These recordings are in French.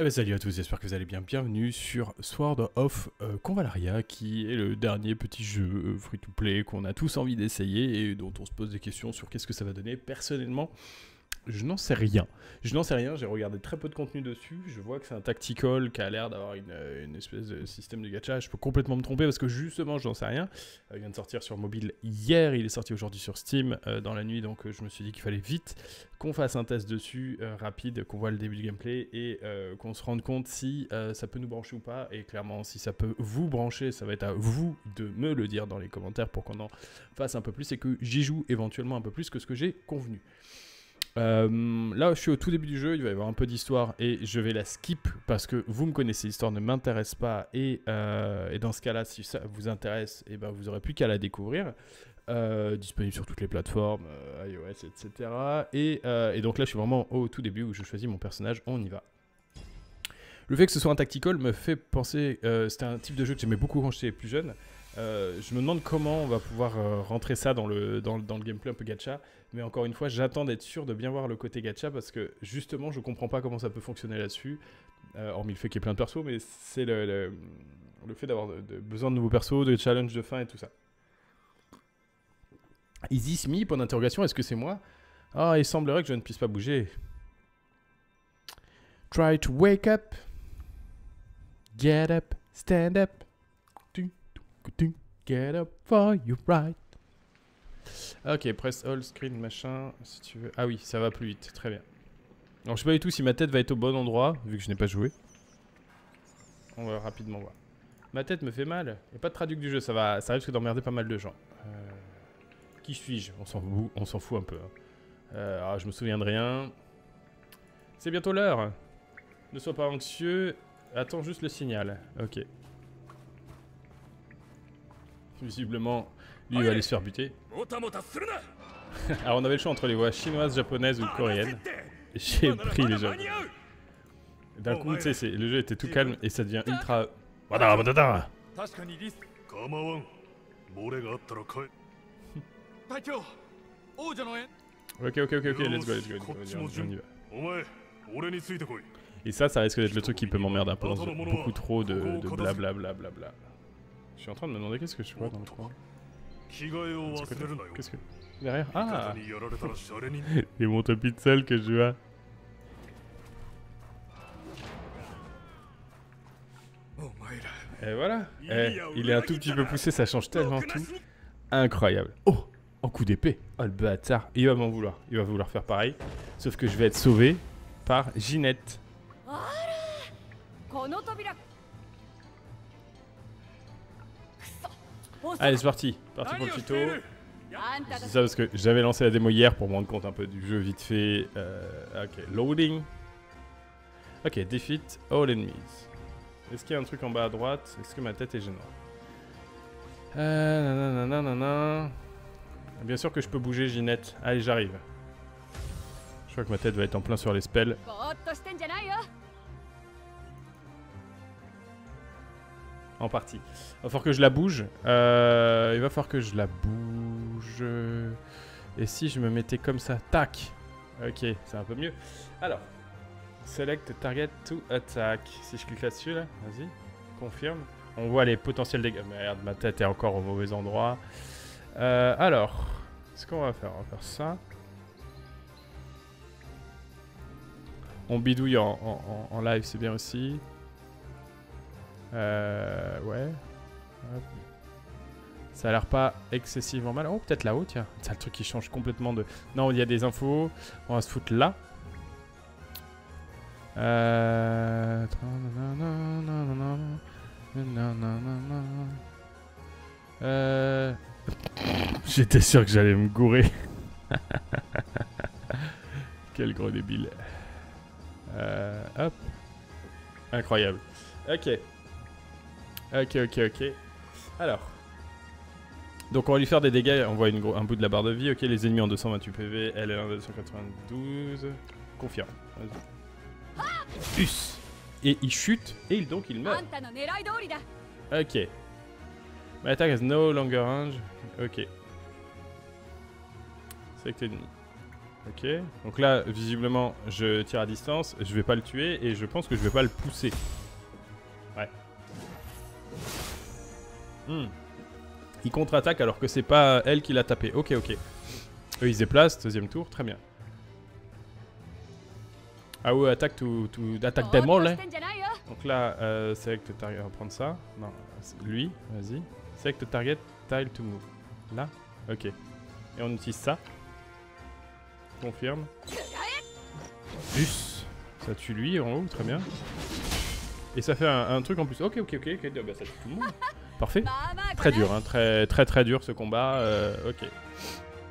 Eh ben, salut à tous, j'espère que vous allez bien. Bienvenue sur Sword of euh, Convalaria, qui est le dernier petit jeu euh, free-to-play qu'on a tous envie d'essayer et dont on se pose des questions sur qu'est-ce que ça va donner. Personnellement, je n'en sais rien. Je n'en sais rien, j'ai regardé très peu de contenu dessus. Je vois que c'est un tactical qui a l'air d'avoir une, euh, une espèce de système de gacha. Je peux complètement me tromper parce que justement, j'en sais rien. Euh, il vient de sortir sur mobile hier, il est sorti aujourd'hui sur Steam euh, dans la nuit, donc je me suis dit qu'il fallait vite qu'on fasse un test dessus, rapide, qu'on voit le début du gameplay et qu'on se rende compte si ça peut nous brancher ou pas. Et clairement, si ça peut vous brancher, ça va être à vous de me le dire dans les commentaires pour qu'on en fasse un peu plus et que j'y joue éventuellement un peu plus que ce que j'ai convenu. Euh, là, je suis au tout début du jeu, il va y avoir un peu d'histoire et je vais la skip parce que vous me connaissez, l'histoire ne m'intéresse pas et, euh, dans ce cas-là, si ça vous intéresse, et ben vous aurez plus qu'à la découvrir. Euh, disponible sur toutes les plateformes, iOS, etc. Et, donc là, je suis vraiment au tout début où je choisis mon personnage, on y va. Le fait que ce soit un tactical me fait penser, c'était un type de jeu que j'aimais beaucoup quand j'étais plus jeune. Je me demande comment on va pouvoir rentrer ça dans, le- dans le gameplay un peu gacha. Mais encore une fois, j'attends d'être sûr de bien voir le côté gacha parce que justement, je comprends pas comment ça peut fonctionner là-dessus. Euh, hormis le fait qu'il y ait plein de persos, mais c'est le, le, fait d'avoir besoin de nouveaux persos, de challenges de fin et tout ça. Is me? Point d'interrogation, est-ce que c'est moi? Ah, il semblerait que je ne puisse pas bouger. Try to wake up. Get up, stand up. Get up for your right. Ok, press all screen, machin, si tu veux. Ah oui, ça va plus vite, très bien. Alors je sais pas du tout si ma tête va être au bon endroit, vu que je n'ai pas joué. On va rapidement voir. Ma tête me fait mal. Il a pas de traduc du jeu, ça va, ça risque d'emmerder pas mal de gens. Euh, Qui suis-je? On s'en fout, on s'en fout un peu. hein. Euh, ah, je me souviens de rien. C'est bientôt l'heure. Ne sois pas anxieux. Attends juste le signal. Ok. Visiblement, lui, il va aller se faire buter. Alors, on avait le choix entre les voix chinoises, japonaises ou coréennes. J'ai pris les japonaises. D'un coup, tu sais, le jeu était tout calme et ça devient ultra... Ok, ok, ok, ok, let's go, let's go, on y va. Et ça, ça risque d'être le truc qui peut m'emmerder un peu, beaucoup trop de, blablabla. Bla. Je suis en train de me demander qu'est-ce que je vois dans le coin. Qu'est-ce que... Derrière Ah Et mon tapis de salle que je vois. Et voilà eh, Il est un tout petit peu poussé, ça change tellement tout. Incroyable Oh En coup d'épée Oh le bâtard Il va m'en vouloir, il va vouloir faire pareil. Sauf que je vais être sauvé par Ginette. Allez, c'est parti. Parti pour le tuto. C'est ça parce que j'avais lancé la démo hier pour me rendre compte un peu du jeu vite fait. Euh, ok, loading. Ok, defeat all enemies. Est-ce qu'il y a un truc en bas à droite? Est-ce que ma tête est gênante? Euh, nanana. Bien sûr que je peux bouger, Ginette. Allez, j'arrive. Je crois que ma tête va être en plein sur les spells. En partie. Il va falloir que je la bouge. Euh, il va falloir que je la bouge. Et si je me mettais comme ça Tac Ok, c'est un peu mieux. Alors, select target to attack. Si je clique là-dessus, là, vas-y, confirme. On voit les potentiels dégâts. Merde, ma tête est encore au mauvais endroit. Euh, alors, ce qu'on va faire, on va faire ça. On bidouille en, live, c'est bien aussi. Euh, ouais. Ça a l'air pas excessivement mal. Oh, peut-être là-haut, tiens. C'est le truc qui change complètement de... Non, il y a des infos. On va se foutre là. Euh... Euh... J'étais sûr que j'allais me gourer. Quel gros débile. Euh, hop. Incroyable. Ok. Ok, ok, ok. Alors. Donc on va lui faire des dégâts, on voit un bout de la barre de vie, ok, les ennemis en 228 PV, elle est en 292, confirme. Us Et il chute, et donc il meurt. Ok. My attack has no longer range, ok. Select ennemi. Ok, donc là, visiblement, je tire à distance, je vais pas le tuer, et je pense que je vais pas le pousser. Ouais. Hmm. Il contre-attaque alors que c'est pas elle qui l'a tapé. Ok, ok. Eux, ils se déplacent, deuxième tour, très bien. Ah ouais, attaque tout, tout attaque oh, oh, là. Oh. Donc là, euh, select target, on va prendre ça. Non, lui, vas-y. Select target, tile to move. Là, ok. Et on utilise ça. Confirme. Plus, ça tue lui en haut, très bien. Et ça fait un, truc en plus. Ok, ok, ok, ok, bah, ça tue tout le monde. Parfait. Très dur, hein, très très très dur ce combat. Euh, ok.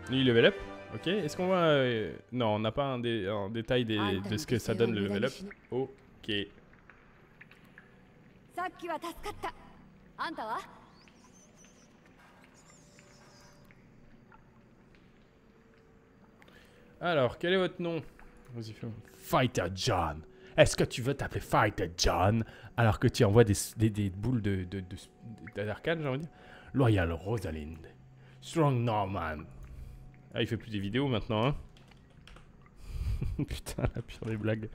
Lui, level up. Ok. Est-ce qu'on voit. Euh, non, on n'a pas un, détail des, de ce que ça donne le level up. Ok. Alors, quel est votre nom? Fighter John. Est-ce que tu veux t'appeler Fighter John alors que tu envoies des, des, des boules de, de, j'ai envie de dire? Loyal Rosalind. Strong Norman. Ah, il fait plus des vidéos maintenant, hein Putain, la pire des blagues.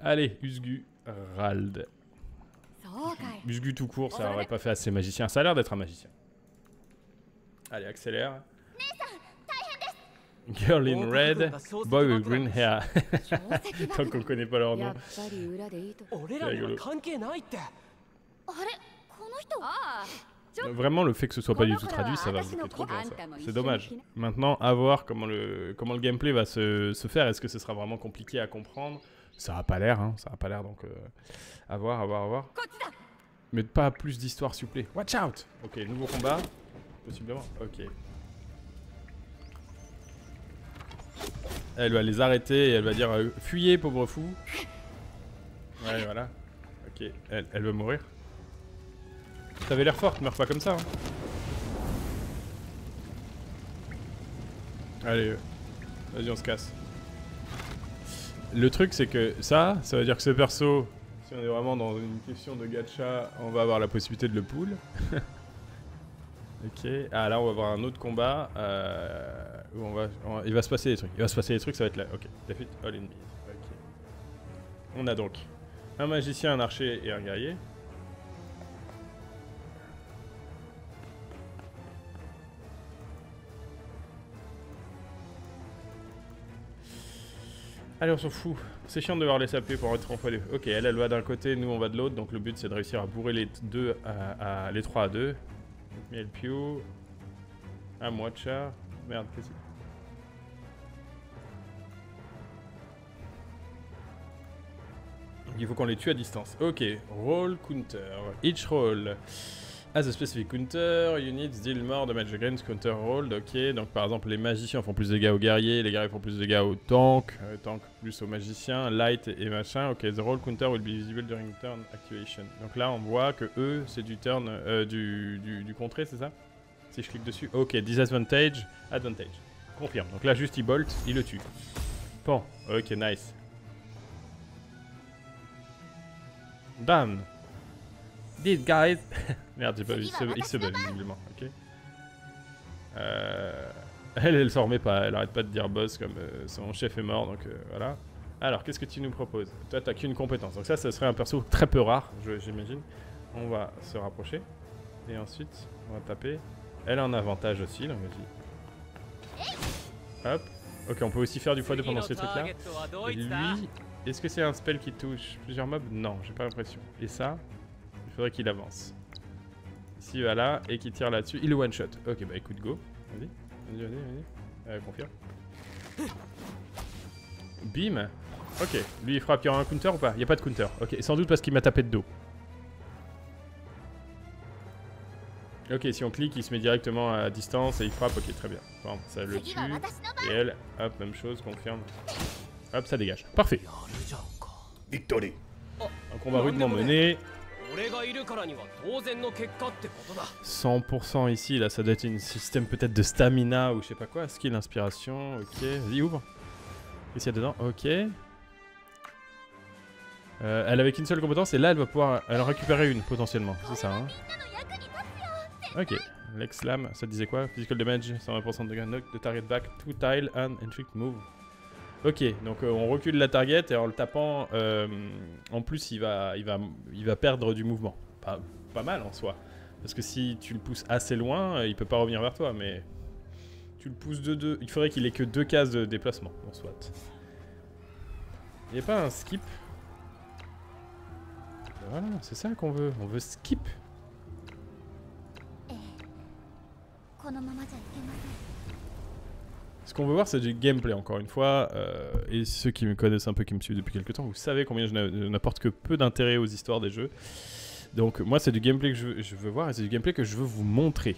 Allez, Usgu Rald. Usgu tout court, ça aurait pas fait assez magicien. Ça a l'air d'être un magicien. Allez, accélère. Girl in Red, Boy with Green Hair. Tant qu'on connaît pas leur nom. Vraiment, le fait que ce soit pas du tout traduit, ça va bloquer trop bien, ça. C'est dommage. Maintenant, à voir comment le, comment le gameplay va se, se faire. Est-ce que ce sera vraiment compliqué à comprendre? Ça a pas l'air, hein. Ça a pas l'air, donc... Euh, à voir, à voir, à voir. Mais pas plus d'histoire, s'il vous plaît. Watch out Ok, nouveau combat. Possiblement. Ok. Elle va les arrêter et elle va dire euh, Fuyez, pauvre fou. Ouais, voilà. Ok, elle, va mourir. T'avais l'air forte, meurs pas comme ça. hein. Allez, euh, vas-y, on se casse. Le truc, c'est que ça, ça veut dire que ce perso, si on est vraiment dans une question de gacha, on va avoir la possibilité de le pull. ok, ah là, on va avoir un autre combat euh, il va se passer des trucs. Il va se passer des trucs, ça va être là. Ok, defeat all. Ok. On a donc un magicien, un archer et un guerrier. Allez, on s'en fout. C'est chiant de devoir les s'appeler pour être en les... Ok, elle, elle va d'un côté, nous on va de l'autre. Donc le but c'est de réussir à bourrer les deux à, les trois à deux. Miel Pio. À Moacha. Merde, qu'est-ce que Il faut qu'on les tue à distance. Ok, roll counter. Each roll has a specific counter. Units deal more damage against counter rolled. Ok, donc par exemple, les magiciens font plus de dégâts aux guerriers, les guerriers font plus de dégâts aux tanks, euh, tank plus aux magiciens, light et machin. Ok, the roll counter will be visible during turn activation. Donc là, on voit que eux, c'est du turn, euh, du, du, du contré, c'est ça? Si je clique dessus. Ok, disadvantage, advantage. Confirme. Donc là, juste il bolt, il le tue. Bon, ok, nice. Damn. These guys. Merde, j'ai pas vu. Il se, il se bat visiblement. Ok. Euh, Elle, elle s'en remet pas. Elle arrête pas de dire boss comme euh, son chef est mort. Donc euh, voilà. Alors, qu'est-ce que tu nous proposes? Toi, t'as qu'une compétence. Donc ça, ce serait un perso très peu rare, j'imagine. On va se rapprocher. Et ensuite, on va taper. Elle a un avantage aussi, donc vas-y. Hop. Ok, on peut aussi faire du x2 pendant ce truc-là. Lui, est-ce que c'est un spell qui touche plusieurs mobs? Non, j'ai pas l'impression. Et ça, il faudrait qu'il avance. Ici, va là, et qu'il tire là-dessus. Il le one-shot. Ok, bah écoute, go. Vas-y, vas-y, vas-y, vas-y. Confirme. Bim Ok, lui il frappe, il y aura un counter ou pas? Il n'y a pas de counter. Ok, sans doute parce qu'il m'a tapé de dos. Ok, si on clique, il se met directement à distance et il frappe. Ok, très bien. Bon, ça le tue. Et elle, hop, même chose, confirme. Hop, ça dégage. Parfait. Victory. Un combat rudement mené. 100% ici, là, ça doit être un système peut-être de stamina ou je sais pas quoi. Skill, inspiration, ok. Vas-y, ouvre. Qu'est-ce qu'il y a dedans Ok. Euh, elle avait qu'une seule compétence et là, elle va pouvoir elle en récupérer une potentiellement. C'est ça, hein Ok. L'ex-slam, ça disait quoi? Physical damage, 120% de knock de target back, 2 tile and inflict move. Ok, donc euh, on recule la target et en le tapant, euh, en plus il va, il, va, il va perdre du mouvement. Pas, pas mal en soi. Parce que si tu le pousses assez loin, euh, il peut pas revenir vers toi, mais tu le pousses de deux. Il faudrait qu'il ait que deux cases de déplacement en soit. Il n'y a pas un skip? Voilà, c'est ça qu'on veut. On veut skip. Ce qu'on veut voir, c'est du gameplay, encore une fois. euh, et ceux qui me connaissent un peu, qui me suivent depuis quelques temps, vous savez combien je n'a- je n'apporte que peu d'intérêt aux histoires des jeux. Donc, moi, c'est du gameplay que je veux, voir et c'est du gameplay que je veux vous montrer.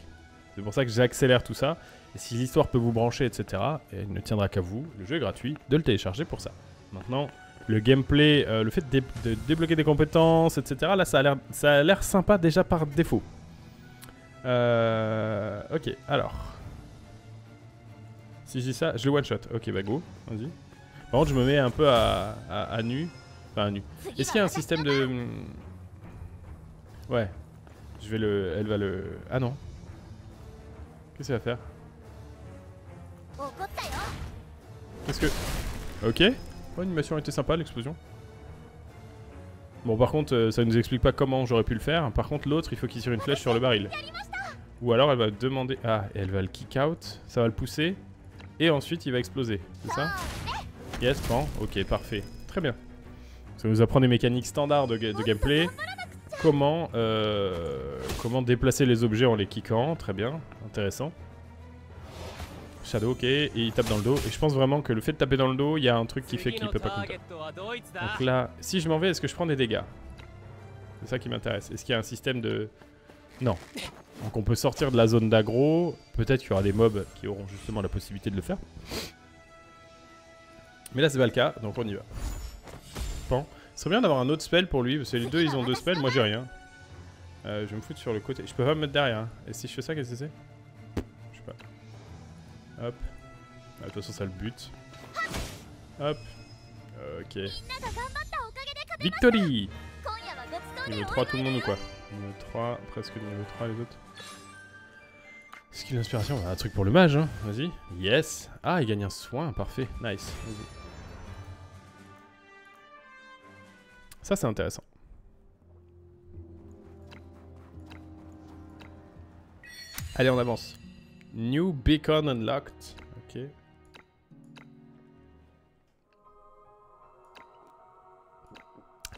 C'est pour ça que j'accélère tout ça. Et si l'histoire peut vous brancher, etc., et il ne tiendra qu'à vous, le jeu est gratuit, de le télécharger pour ça. Maintenant, le gameplay, euh, le fait de, de débloquer des compétences, etc., là, ça a l'air sympa déjà par défaut. Euh, ok, alors. Si je ça, je le one shot. Ok, bah go, vas-y. Par contre, je me mets un peu à, à, nu. Enfin, à nu. Est-ce qu'il y a un système de. Hmm, ouais. Je vais le. Elle va le. Ah non. Qu'est-ce qu'elle va faire? Qu'est-ce que. Ok. Oh, l'animation était sympa, l'explosion. Bon, par contre, euh, ça ne nous explique pas comment j'aurais pu le faire. Par contre, l'autre, il faut qu'il tire une flèche sur le baril. Ou alors, elle va demander. Ah, elle va le kick out. Ça va le pousser. Et ensuite, il va exploser. C'est ça? Yes, bon. Ok, parfait. Très bien. Ça nous apprend des mécaniques standards de gameplay. Comment, euh, comment déplacer les objets en les kickant. Très bien. Intéressant. Shadow, ok. Et il tape dans le dos. Et je pense vraiment que le fait de taper dans le dos, il y a un truc qui fait qu'il peut pas compter. Donc là, si je m'en vais, est-ce que je prends des dégâts? C'est ça qui m'intéresse. Est-ce qu'il y a un système de... Non. Donc on peut sortir de la zone d'aggro. Peut-être qu'il y aura des mobs qui auront justement la possibilité de le faire. Mais là c'est pas le cas, donc on y va. Pan. Ce serait bien d'avoir un autre spell pour lui, parce que les deux ils ont deux spells, moi j'ai rien. Euh, je vais me foutre sur le côté. Je peux pas me mettre derrière. Hein. Et si je fais ça, qu'est-ce que c'est? Je sais pas. Hop. Ah, de toute façon, ça le but. Hop. Ok. Victory Niveau 3 tout le monde ou quoi? Niveau 3, presque niveau 3 les autres. Skill d'inspiration, bah, un truc pour le mage, hein. Vas-y. Yes. Ah, il gagne un soin, parfait. Nice. Ça, c'est intéressant. Allez, on avance. New beacon unlocked. Ok.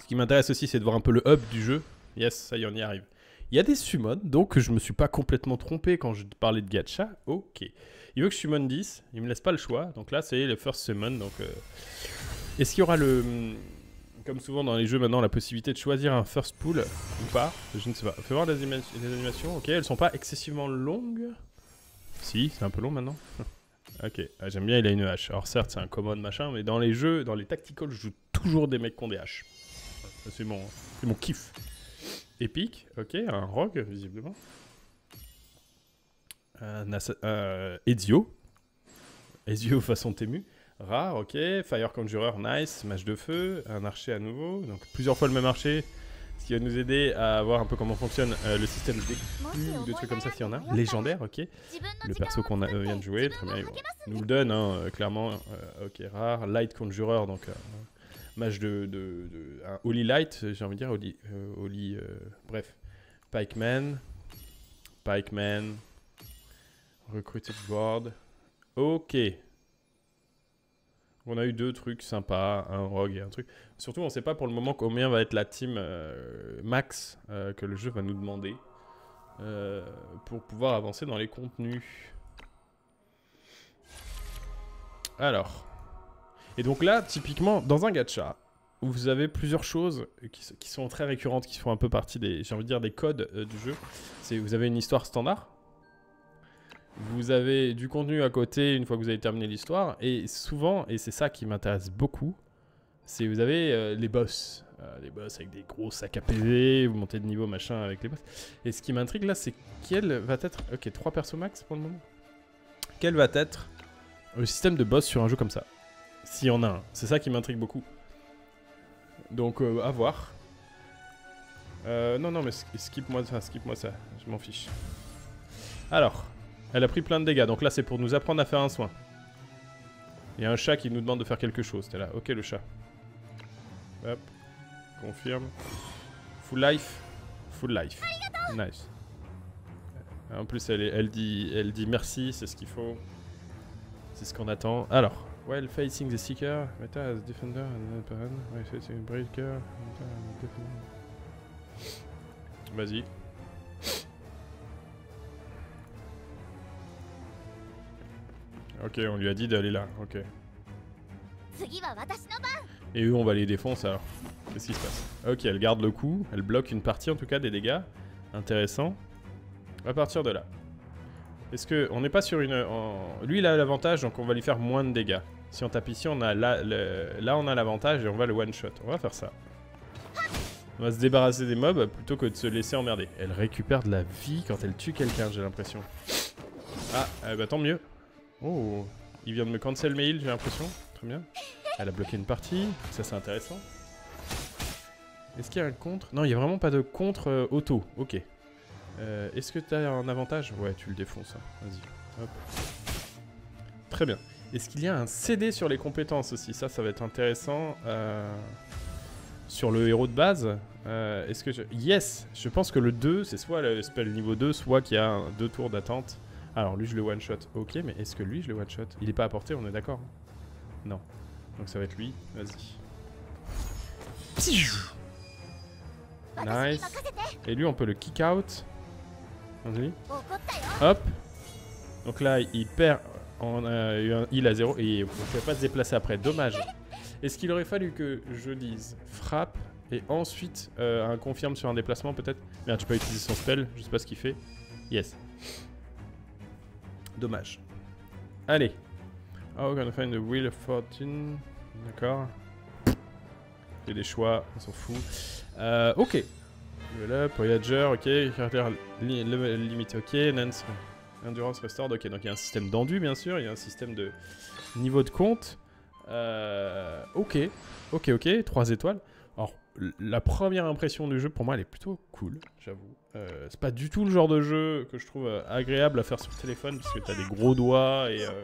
Ce qui m'intéresse aussi, c'est de voir un peu le hub du jeu. Yes, ça y est, on y arrive. Il y a des summons, donc je me suis pas complètement trompé quand je parlais de gacha. Ok. Il veut que je summon 10, il me laisse pas le choix. Donc là, c'est le first summon. Donc, euh, Est-ce qu'il y aura le. Comme souvent dans les jeux maintenant, la possibilité de choisir un first pool ou pas? Je ne sais pas. Fais voir les, anima- les animations. Ok, elles sont pas excessivement longues. Si, c'est un peu long maintenant. ok, ah, j'aime bien, il a une hache. Alors certes, c'est un common machin, mais dans les jeux, dans les tacticals, je joue toujours des mecs qui ont des haches. C'est mon, c'est mon kiff épique, ok, un rogue visiblement. Un euh, Ezio. Ezio façon Tému. Rare, ok. Fire Conjurer, nice. Match de feu. Un archer à nouveau. Donc plusieurs fois le même archer. Ce qui va nous aider à voir un peu comment fonctionne euh, le système de trucs comme ça s'il y en a. Légendaire, ok. Le perso qu'on euh, vient de jouer, très bien. Il nous le donne, hein, clairement. ok, rare. Light Conjurer, donc euh, mage de, de, Holy Light, j'ai envie de dire. Holy. euh, Holy, euh, bref. Pikeman. Pikeman. Recruited Board. Ok. On a eu deux trucs sympas, un rogue et un truc. Surtout, on sait pas pour le moment combien va être la team euh, max euh, que le jeu va nous demander euh, pour pouvoir avancer dans les contenus. Alors. Et donc là, typiquement, dans un gacha, où vous avez plusieurs choses qui, sont très récurrentes, qui font un peu partie des, j'ai envie de dire, des codes euh, du jeu. C'est vous avez une histoire standard. Vous avez du contenu à côté une fois que vous avez terminé l'histoire. Et souvent, et c'est ça qui m'intéresse beaucoup, c'est vous avez euh, les boss. Euh, les boss avec des gros sacs à PV, vous montez de niveau machin avec les boss. Et ce qui m'intrigue là, c'est quel va être. Ok, 3 persos max pour le moment? Quel va être le système de boss sur un jeu comme ça S'il y en a un. C'est ça qui m'intrigue beaucoup. Donc, euh, à voir. Euh, non, non, mais sk- skip-moi ça, skip-moi ça. Je m'en fiche. Alors, elle a pris plein de dégâts, donc là c'est pour nous apprendre à faire un soin. Il y a un chat qui nous demande de faire quelque chose, t'es là. Ok le chat. Hop, confirme. Full life, full life. Nice. En plus elle, dit, elle dit merci, c'est ce qu'il faut. C'est ce qu'on attend. Alors, While facing the Seeker, Meta as Defender and Apparent, while facing Breaker, Defender. Vas-y. Ok, on lui a dit d'aller là, ok. Et eux, on va les défoncer alors. Qu'est-ce qui se passe? Ok, elle garde le coup, elle bloque une partie en tout cas des dégâts. Intéressant. À partir de là. Est-ce que... On n'est pas sur une... Lui, il a l'avantage, donc on va lui faire moins de dégâts. Si on tape ici, on a là, le- là on a l'avantage et on va le one-shot. On va faire ça. On va se débarrasser des mobs plutôt que de se laisser emmerder. Elle récupère de la vie quand elle tue quelqu'un, j'ai l'impression. Ah, eh bah tant mieux. Oh, il vient de me cancel mail, j'ai l'impression. Très bien. Elle a bloqué une partie, ça c'est intéressant. Est-ce qu'il y a un contre? Non, il n'y a vraiment pas de contre euh, auto. Ok. Euh, Est-ce que tu as un avantage? Ouais, tu le défonces. hein. Vas-y. Hop. Très bien. Est-ce qu'il y a un CD sur les compétences aussi? Ça, ça va être intéressant. Euh, sur le héros de base, euh, est-ce que je... Yes Je pense que le 2, c'est soit le spell niveau 2, soit qu'il y a deux tours d'attente. Alors lui, je le one-shot. Ok, mais est-ce que lui, je le one-shot? Il est pas à portée, on est d'accord hein Non. Donc ça va être lui. Vas-y. Nice. Et lui, on peut le kick out. Hop. Donc là, il perd on a eu un heal à 0 et on ne peut pas se déplacer après. Dommage. Est-ce qu'il aurait fallu que je dise frappe et ensuite euh, un confirme sur un déplacement peut-être? Merde, j'ai pas utilisé son spell. Je sais pas ce qu'il fait. Yes. Dommage. Allez. Oh, we're gonna find the Wheel of Fortune? D'accord. Il y a des choix, on s'en fout. Euh, ok. Level up, Voyager, ok. Caractère limité, ok. Nance, endurance restored, ok. Donc il y a un système d'endu, bien sûr. Il y a un système de niveau de compte. Euh, ok. Ok, ok. 3 étoiles. Alors, la première impression du jeu, pour moi, elle est plutôt cool, j'avoue. Euh, c'est pas du tout le genre de jeu que je trouve euh, agréable à faire sur téléphone, parce que t'as des gros doigts et... euh,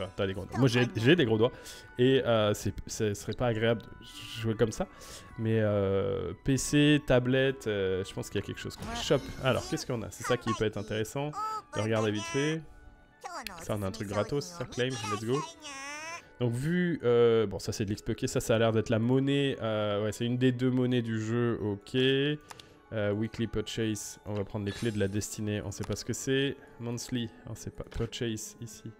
Enfin, t'as des gros doigts. Moi, j'ai des gros doigts. Et euh, c'est- ce serait pas agréable de jouer comme ça. Mais euh, PC, tablette, je pense qu'il y a quelque chose. Shop. Alors, qu'est-ce qu'on a? C'est ça qui peut être intéressant. De regarder vite fait. Ça, on a un truc gratos, ça, claim, let's go. Donc, vu. euh, bon, ça, c'est de l'XP, ok. Ça, ça a l'air d'être la monnaie. euh, ouais, c'est une des deux monnaies du jeu, ok. Euh, weekly Purchase, on va prendre les clés de la destinée, on sait pas ce que c'est. Monthly, on sait pas. Purchase, ici.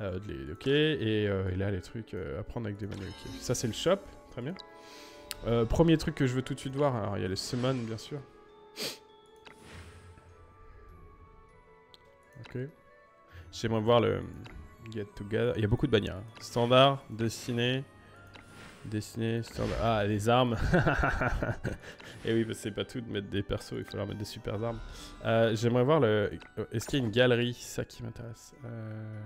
Euh, ok, et, euh, et là, les trucs euh, à prendre avec des monnaies. Ça, c'est le shop, très bien. Premier truc que je veux tout de suite voir, alors il y a les summon bien sûr. Ok. J'aimerais voir le get together. Il y a beaucoup de bannières. hein. Standard, dessiné, standard. Ah, les armes. Et oui, parce que c'est pas tout de mettre des persos, il faut leur mettre des super armes. Euh, J'aimerais voir le. Est-ce qu'il y a une galerie? Ça qui m'intéresse. Euh...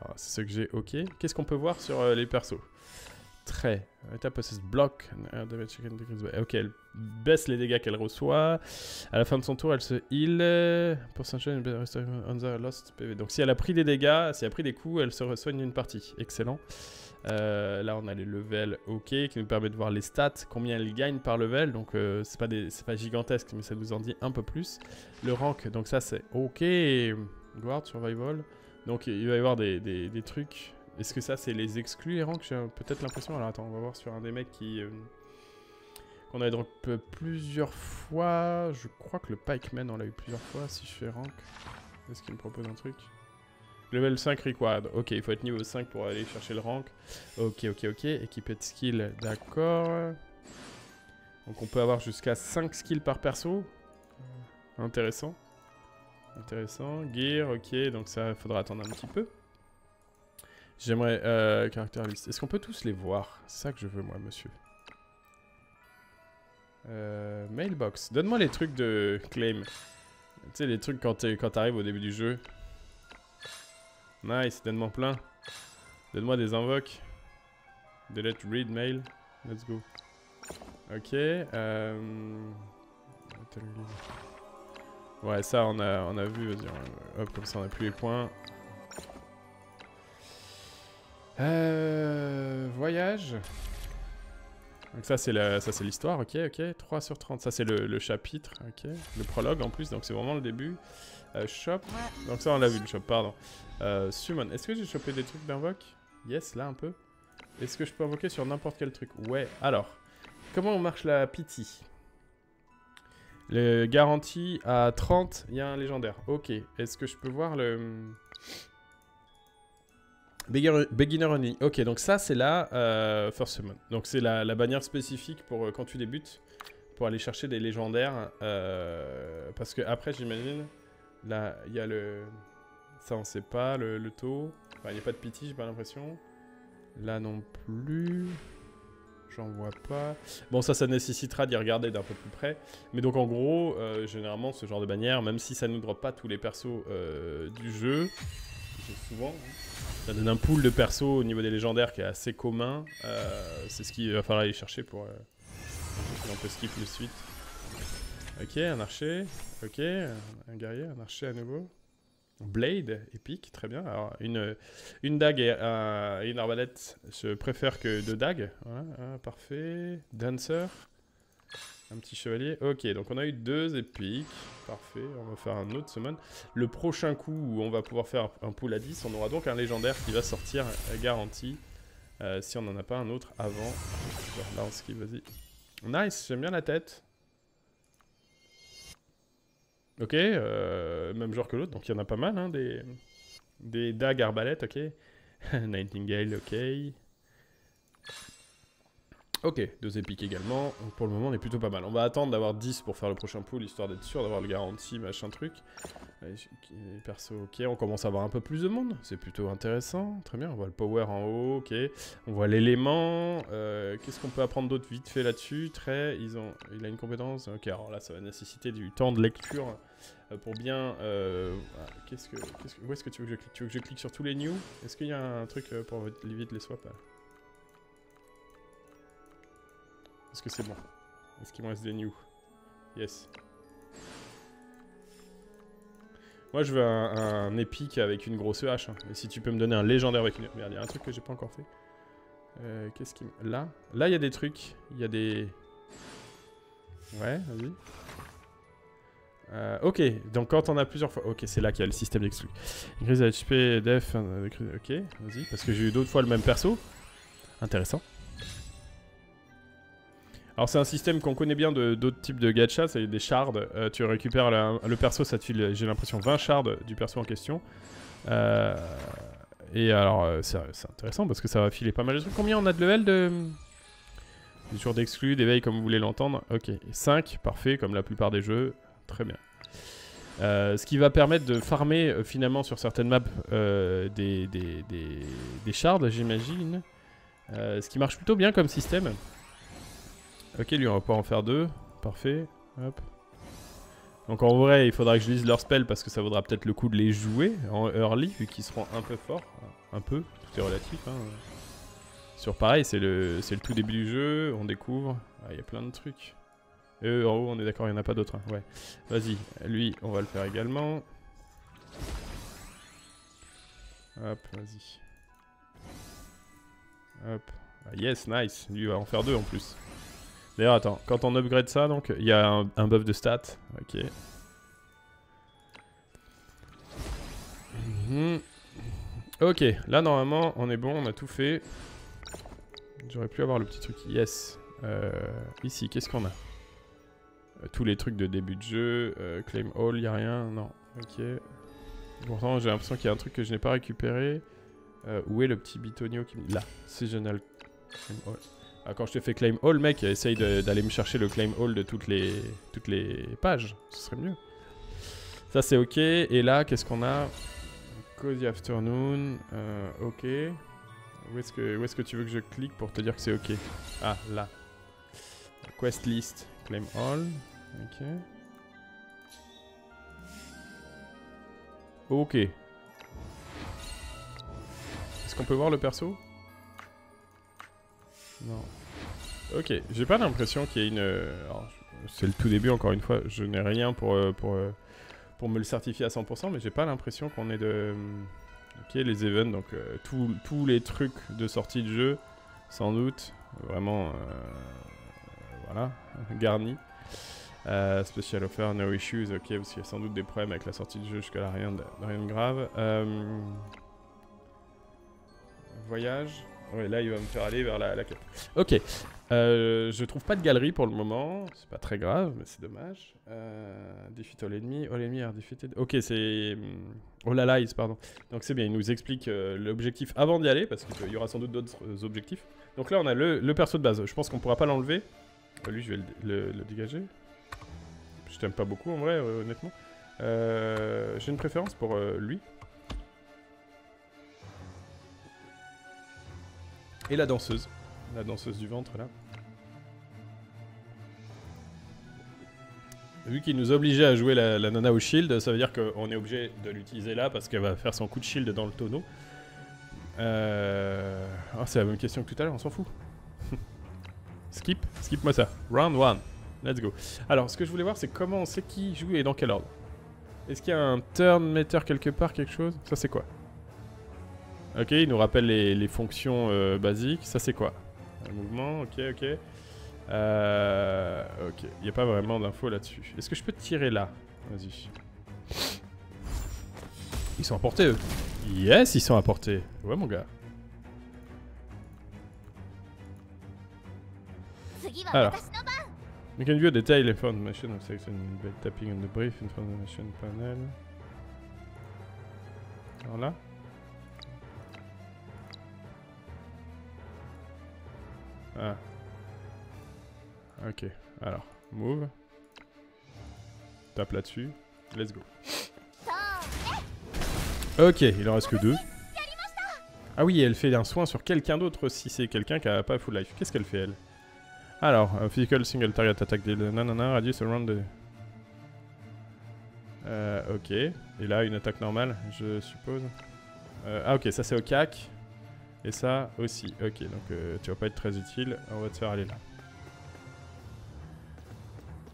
Ah, C'est ce que j'ai, ok. Qu'est-ce qu'on peut voir sur euh, les persos? Damage taken decrease by- Ok, elle baisse les dégâts qu'elle reçoit. À la fin de son tour, elle se heal. the lost PV. Donc si elle a pris des dégâts, si elle a pris des coups, elle se resoigne une partie. Excellent. Euh, là, on a les levels OK qui nous permet de voir les stats, combien elle gagne par level. Donc euh, c'est pas des, pas gigantesque, mais ça nous en dit un peu plus. Le rank, donc ça c'est OK. Guard survival. Donc il va y avoir des, des- des trucs. Est-ce que ça c'est les exclus les ranks? J'ai peut-être l'impression. Alors attends, on va voir sur un des mecs qui euh, qu'on a drop plusieurs fois. Je crois que le Pikeman on l'a eu plusieurs fois. Si je fais rank, est-ce qu'il me propose un truc? Level 5 required. Ok, il faut être niveau 5 pour aller chercher le rank. Ok, ok, ok. Équipé de skill, d'accord. Donc on peut avoir jusqu'à 5 skills par perso. Intéressant. Intéressant. Gear, ok. Donc ça, faudra attendre un petit peu. J'aimerais... Euh, caractère list. Est-ce qu'on peut tous les voir? C'est ça que je veux, moi, monsieur. Euh, mailbox. Donne-moi les trucs de claim. Tu sais, les trucs quand t'arrives au début du jeu. Nice, donne-moi plein. Donne-moi des invoques. Delete read mail. Let's go. Ok. Euh... Ouais, ça, on a, on a vu. Hop, comme ça, on a plus les points. Euh, voyage. Donc ça, c'est la- ça, c'est l'histoire, ok, ok. 3 sur 30. Ça, c'est le chapitre, ok. Le prologue, en plus, donc c'est vraiment le début. Euh, shop. Donc ça, on l'a vu, le shop, pardon. Euh, summon. Est-ce que j'ai chopé des trucs d'invoque? Yes, là, un peu. Est-ce que je peux invoquer sur n'importe quel truc? Ouais, alors. Comment marche la pity Le garantie à 30, il y a un légendaire. Ok. Est-ce que je peux voir le... Beginner, beginner only? Ok, donc ça, c'est la euh, First Summon. Donc c'est la, la bannière spécifique pour euh, quand tu débutes, pour aller chercher des légendaires. euh, parce que après, j'imagine, là, il y a le... Ça, on sait pas, le, le taux. Enfin, il n'y a pas de pity, j'ai pas l'impression. Là non plus. J'en vois pas. Bon, ça, ça nécessitera d'y regarder d'un peu plus près. Mais donc, en gros, euh, généralement, ce genre de bannière, même si ça nous drop pas tous les persos euh, du jeu, souvent, hein, ça donne un pool de persos au niveau des légendaires qui est assez commun. Euh, c'est ce qu'il va falloir aller chercher pour. On peut skip le suite. Ok, un archer. Ok, un guerrier, un archer à nouveau. Blade, épique, très bien. Alors, une, une dague et un- une arbalète, je préfère que deux dagues. Ah, parfait. Dancer. Un petit chevalier. Ok, donc on a eu deux épiques. Parfait, on va faire un autre summon. Le prochain coup où on va pouvoir faire un pool à 10, on aura donc un légendaire qui va sortir euh, garanti. euh, si on n'en a pas un autre avant. Là, on skip, vas-y. Nice, j'aime bien la tête. Ok, euh, même genre que l'autre, donc il y en a pas mal, hein, des, des dagues arbalètes, ok. Nightingale, ok. Ok, deux épiques également. Donc pour le moment, on est plutôt pas mal. On va attendre d'avoir 10 pour faire le prochain pool, histoire d'être sûr d'avoir le garantie, machin truc. Les ok. On commence à avoir un peu plus de monde. C'est plutôt intéressant. Très bien, on voit le power en haut, ok. On voit l'élément. Euh, Qu'est-ce qu'on peut apprendre d'autre vite fait là-dessus? Très, ils ont, il a une compétence. Ok, alors là, ça va nécessiter du temps de lecture pour bien. euh, ah, Qu'est-ce que, où est-ce que tu veux que je clique? Tu veux que je clique sur tous les new? Est-ce qu'il y a un truc euh, pour vite les swaps Est-ce que c'est bon? Est-ce qu'il me reste des new? Yes. Moi je veux un, épique avec une grosse hache. hein. Et si tu peux me donner un légendaire avec une. Merde, il y a un truc que j'ai pas encore fait. Euh, Qu'est-ce qui. Là? Là il y a des trucs. Il y a des. Ouais, vas-y. Euh, ok, donc quand on a plusieurs fois. Ok, c'est là qu'il y a le système d'exclus. Grise HP, def. euh, Ok, vas-y, parce que j'ai eu d'autres fois le même perso. Intéressant. Alors c'est un système qu'on connaît bien de d'autres types de gachas, c'est des shards. Euh, tu récupères le perso, ça te file, j'ai l'impression, 20 shards du perso en question. Et alors c'est c'est intéressant parce que ça va filer pas mal de trucs. Combien on a de level de... Des jours d'exclus, d'éveil comme vous voulez l'entendre? Ok, 5, parfait, comme la plupart des jeux. Très bien. Euh, ce qui va permettre de farmer euh, finalement sur certaines maps euh, des, des, shards, j'imagine. Ce qui marche plutôt bien comme système. Ok, lui, on va pouvoir en faire deux. Parfait. Hop. Donc en vrai, il faudra que je lise leur spell parce que ça vaudra peut-être le coup de les jouer en early, vu qu'ils seront un peu forts. Un peu, tout est relatif. hein. Sur pareil, c'est le, le tout début du jeu, on découvre. Ah, Il y a plein de trucs. Euh, en haut, on est d'accord, il n'y en a pas d'autres. hein. Ouais. Vas-y, lui, on va le faire également. Hop, vas-y. Hop. Ah, yes, nice. Lui, va en faire deux en plus. D'ailleurs, attends, quand on upgrade ça, donc, il y a un, buff de stats. Ok. Mhm. Ok, là, normalement, on est bon, on a tout fait. J'aurais pu avoir le petit truc. Yes. Euh, ici, qu'est-ce qu'on a? Tous les trucs de début de jeu. euh, claim all, il a rien. Non. Ok. Pourtant, j'ai l'impression qu'il y a un truc que je n'ai pas récupéré. Euh, où est le petit bitonio qui me... Là. Seasonal claim all. Ah, quand je te fais claim all, mec, essaye d'aller me chercher le claim all de toutes les, toutes les pages. Ce serait mieux. Ça, c'est ok. Et là, qu'est-ce qu'on a? Cozy Afternoon. euh, ok. Où est-ce que, où est-ce que tu veux que je clique pour te dire que c'est ok? Ah, là. Quest list. Claim all. Ok. Ok. Est-ce qu'on peut voir le perso? Non. Ok, j'ai pas l'impression qu'il y ait une... euh, c'est le tout début, encore une fois, je n'ai rien pour, euh, pour, euh, pour me le certifier à 100%, mais j'ai pas l'impression qu'on ait de... Ok, les events, donc tous- les trucs de sortie de jeu, sans doute, vraiment, voilà, garni. Euh, special offer, no issues, ok, parce qu'il y a sans doute des problèmes avec la sortie de jeu, jusque-là rien de, rien de grave. Euh, voyage, ouais, là il va me faire aller vers la, la. Ok, euh, je trouve pas de galerie pour le moment, c'est pas très grave, mais c'est dommage. Euh, defeat all enemy, all enemy are defeated. Ok, c'est. All allies, pardon. Donc c'est bien, il nous explique euh, l'objectif avant d'y aller, parce qu'il y aura sans doute d'autres euh, objectifs. Donc là, on a le, le perso de base. Je pense qu'on pourra pas l'enlever. Euh, lui, je vais le, le- dégager. Je t'aime pas beaucoup en vrai, euh, honnêtement. Euh, J'ai une préférence pour euh, lui. Et la danseuse. La danseuse du ventre là. Vu qu'il nous obligeait à jouer la, nana au shield, ça veut dire qu'on est obligé de l'utiliser là parce qu'elle va faire son coup de shield dans le tonneau. Ah, c'est la même question que tout à l'heure, on s'en fout. Skip, skip moi ça. Round 1. Let's go. Alors, ce que je voulais voir, c'est comment on sait qui joue et dans quel ordre. Est-ce qu'il y a un turn meter quelque part, quelque chose? Ça, c'est quoi? Ok, il nous rappelle les, les fonctions euh, basiques. Ça, c'est quoi? Un mouvement, ok, ok. Euh, ok, il n'y a pas vraiment d'infos là-dessus. Est-ce que je peux tirer là? Vas-y. Ils sont à portée, eux. Yes, ils sont à portée. Ouais, mon gars. Alors. You can view the telephone machine of section by tapping on the brief in front of the machine panel. Alors là. Ah. Ok, alors, move. Tape là-dessus. Let's go. Ok, il en reste que deux. Ah oui, elle fait un soin sur quelqu'un d'autre si c'est quelqu'un qui a pas full life. Qu'est-ce qu'elle fait elle? Alors, un physical single target attack deal nanana radius around the... Euh, ok. Et là, une attaque normale, je suppose. Euh, ah ok, ça c'est au cac. Et ça aussi. Ok, donc euh, tu vas pas être très utile. On va te faire aller là.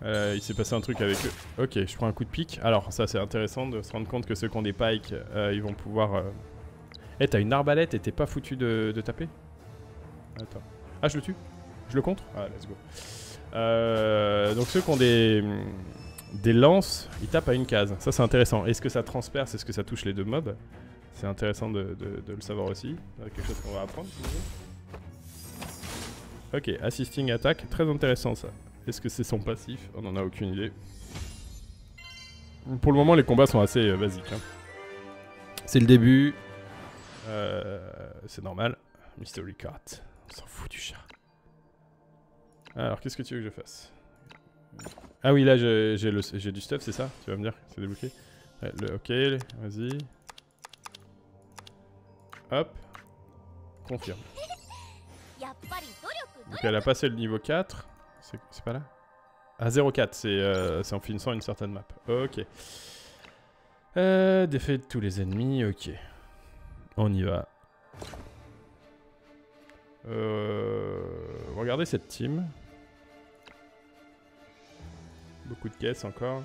Euh, il s'est passé un truc avec eux. Ok, je prends un coup de pique. Alors, ça c'est intéressant de se rendre compte que ceux qui ont des pikes, euh, ils vont pouvoir. euh, Eh, t'as une arbalète et t'es pas foutu de, de taper? Attends. Ah, je le tue? Je le contre? Ah, let's go. Euh, donc, ceux qui ont des. Des lances, ils tapent à une case. Ça, c'est intéressant. Est-ce que ça transperce? Est-ce que ça touche les deux mobs? C'est intéressant de, de- de le savoir aussi. C'est quelque chose qu'on va apprendre. Ok, assisting attack. Très intéressant ça. Est-ce que c'est son passif? On n'en a aucune idée. Pour le moment, les combats sont assez euh, basiques. hein. C'est le début. Euh, c'est normal. Mystery Cat. On s'en fout du chat. Alors, qu'est-ce que tu veux que je fasse? Ah oui, là, j'ai du stuff, c'est ça? Tu vas me dire, c'est débloqué? Le, Ok, vas-y. Hop. Confirme. Donc elle a passé le niveau 4. C'est pas là? Ah, 0,4, c'est euh, en finissant une certaine map. Ok. Euh, Défait de tous les ennemis, ok. On y va. Euh, regardez cette team. Beaucoup de caisses encore.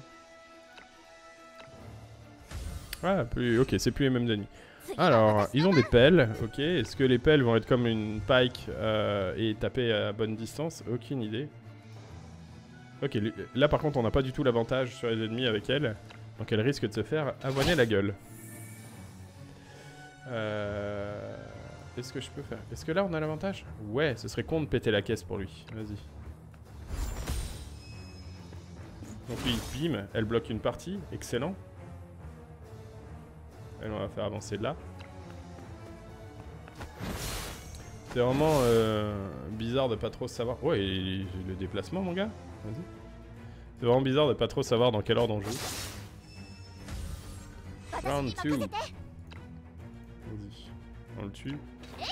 Ah, plus... ok, c'est plus les mêmes ennemis. Alors, ils ont des pelles, ok. Est-ce que les pelles vont être comme une pike euh, et taper à bonne distance? Aucune idée. Ok, là par contre on n'a pas du tout l'avantage sur les ennemis avec elle, donc elle risque de se faire avoiner la gueule. Euh... Est-ce que je peux faire? Est-ce que là on a l'avantage? Ouais, ce serait con de péter la caisse pour lui. Vas-y. Donc lui, bim, elle bloque une partie. Excellent. Elle on va faire avancer de là. C'est vraiment euh, bizarre de pas trop savoir... Ouais, le déplacement, mon gars. Vas-y. C'est vraiment bizarre de pas trop savoir dans quel ordre on joue. Round 2. Vas-y. On le tue. Eh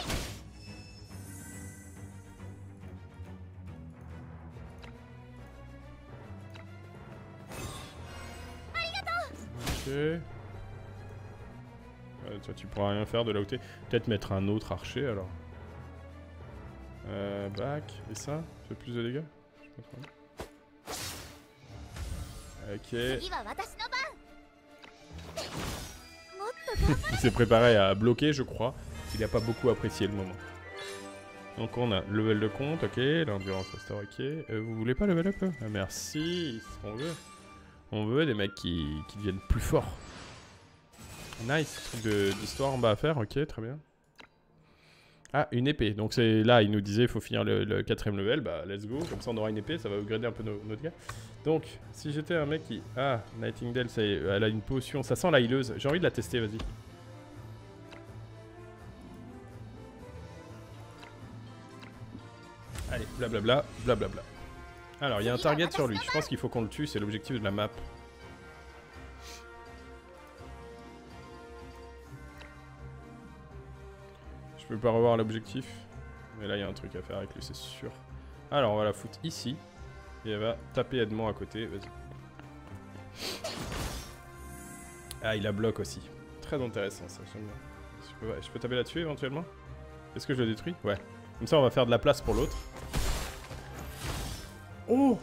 Toi, tu pourras rien faire de là où. Peut-être mettre un autre archer alors. Euh, back. Et ça Fait plus de dégâts Ok. Il s'est préparé à bloquer, je crois. Il n'a pas beaucoup apprécié le moment. Donc on a level de compte, ok, l'endurance restaure, ok. Euh, vous voulez pas level up? Ah, merci, si on veut. On veut des mecs qui, qui deviennent plus forts. Nice, truc d'histoire en bas à faire, ok, très bien. Ah, une épée. Donc c'est là, il nous disait il faut finir le, quatrième level. Bah, let's go. Comme ça, on aura une épée. Ça va upgrader un peu notre gars. Donc, si j'étais un mec qui... Ah, Nightingale, elle a une potion. Ça sent la hileuse. J'ai envie de la tester, vas-y. Allez, blablabla, blablabla. Alors, il y a un target sur lui. Je pense qu'il faut qu'on le tue. C'est l'objectif de la map. Je peux pas revoir l'objectif. Mais là, il y a un truc à faire avec lui, c'est sûr. Alors, on va la foutre ici. Et elle va taper Edmond à côté. Vas-y. Ah, il a bloc aussi. Très intéressant, ça. Je peux, je peux taper là-dessus, éventuellement? Est-ce que je le détruis? Ouais. Comme ça, on va faire de la place pour l'autre. Oh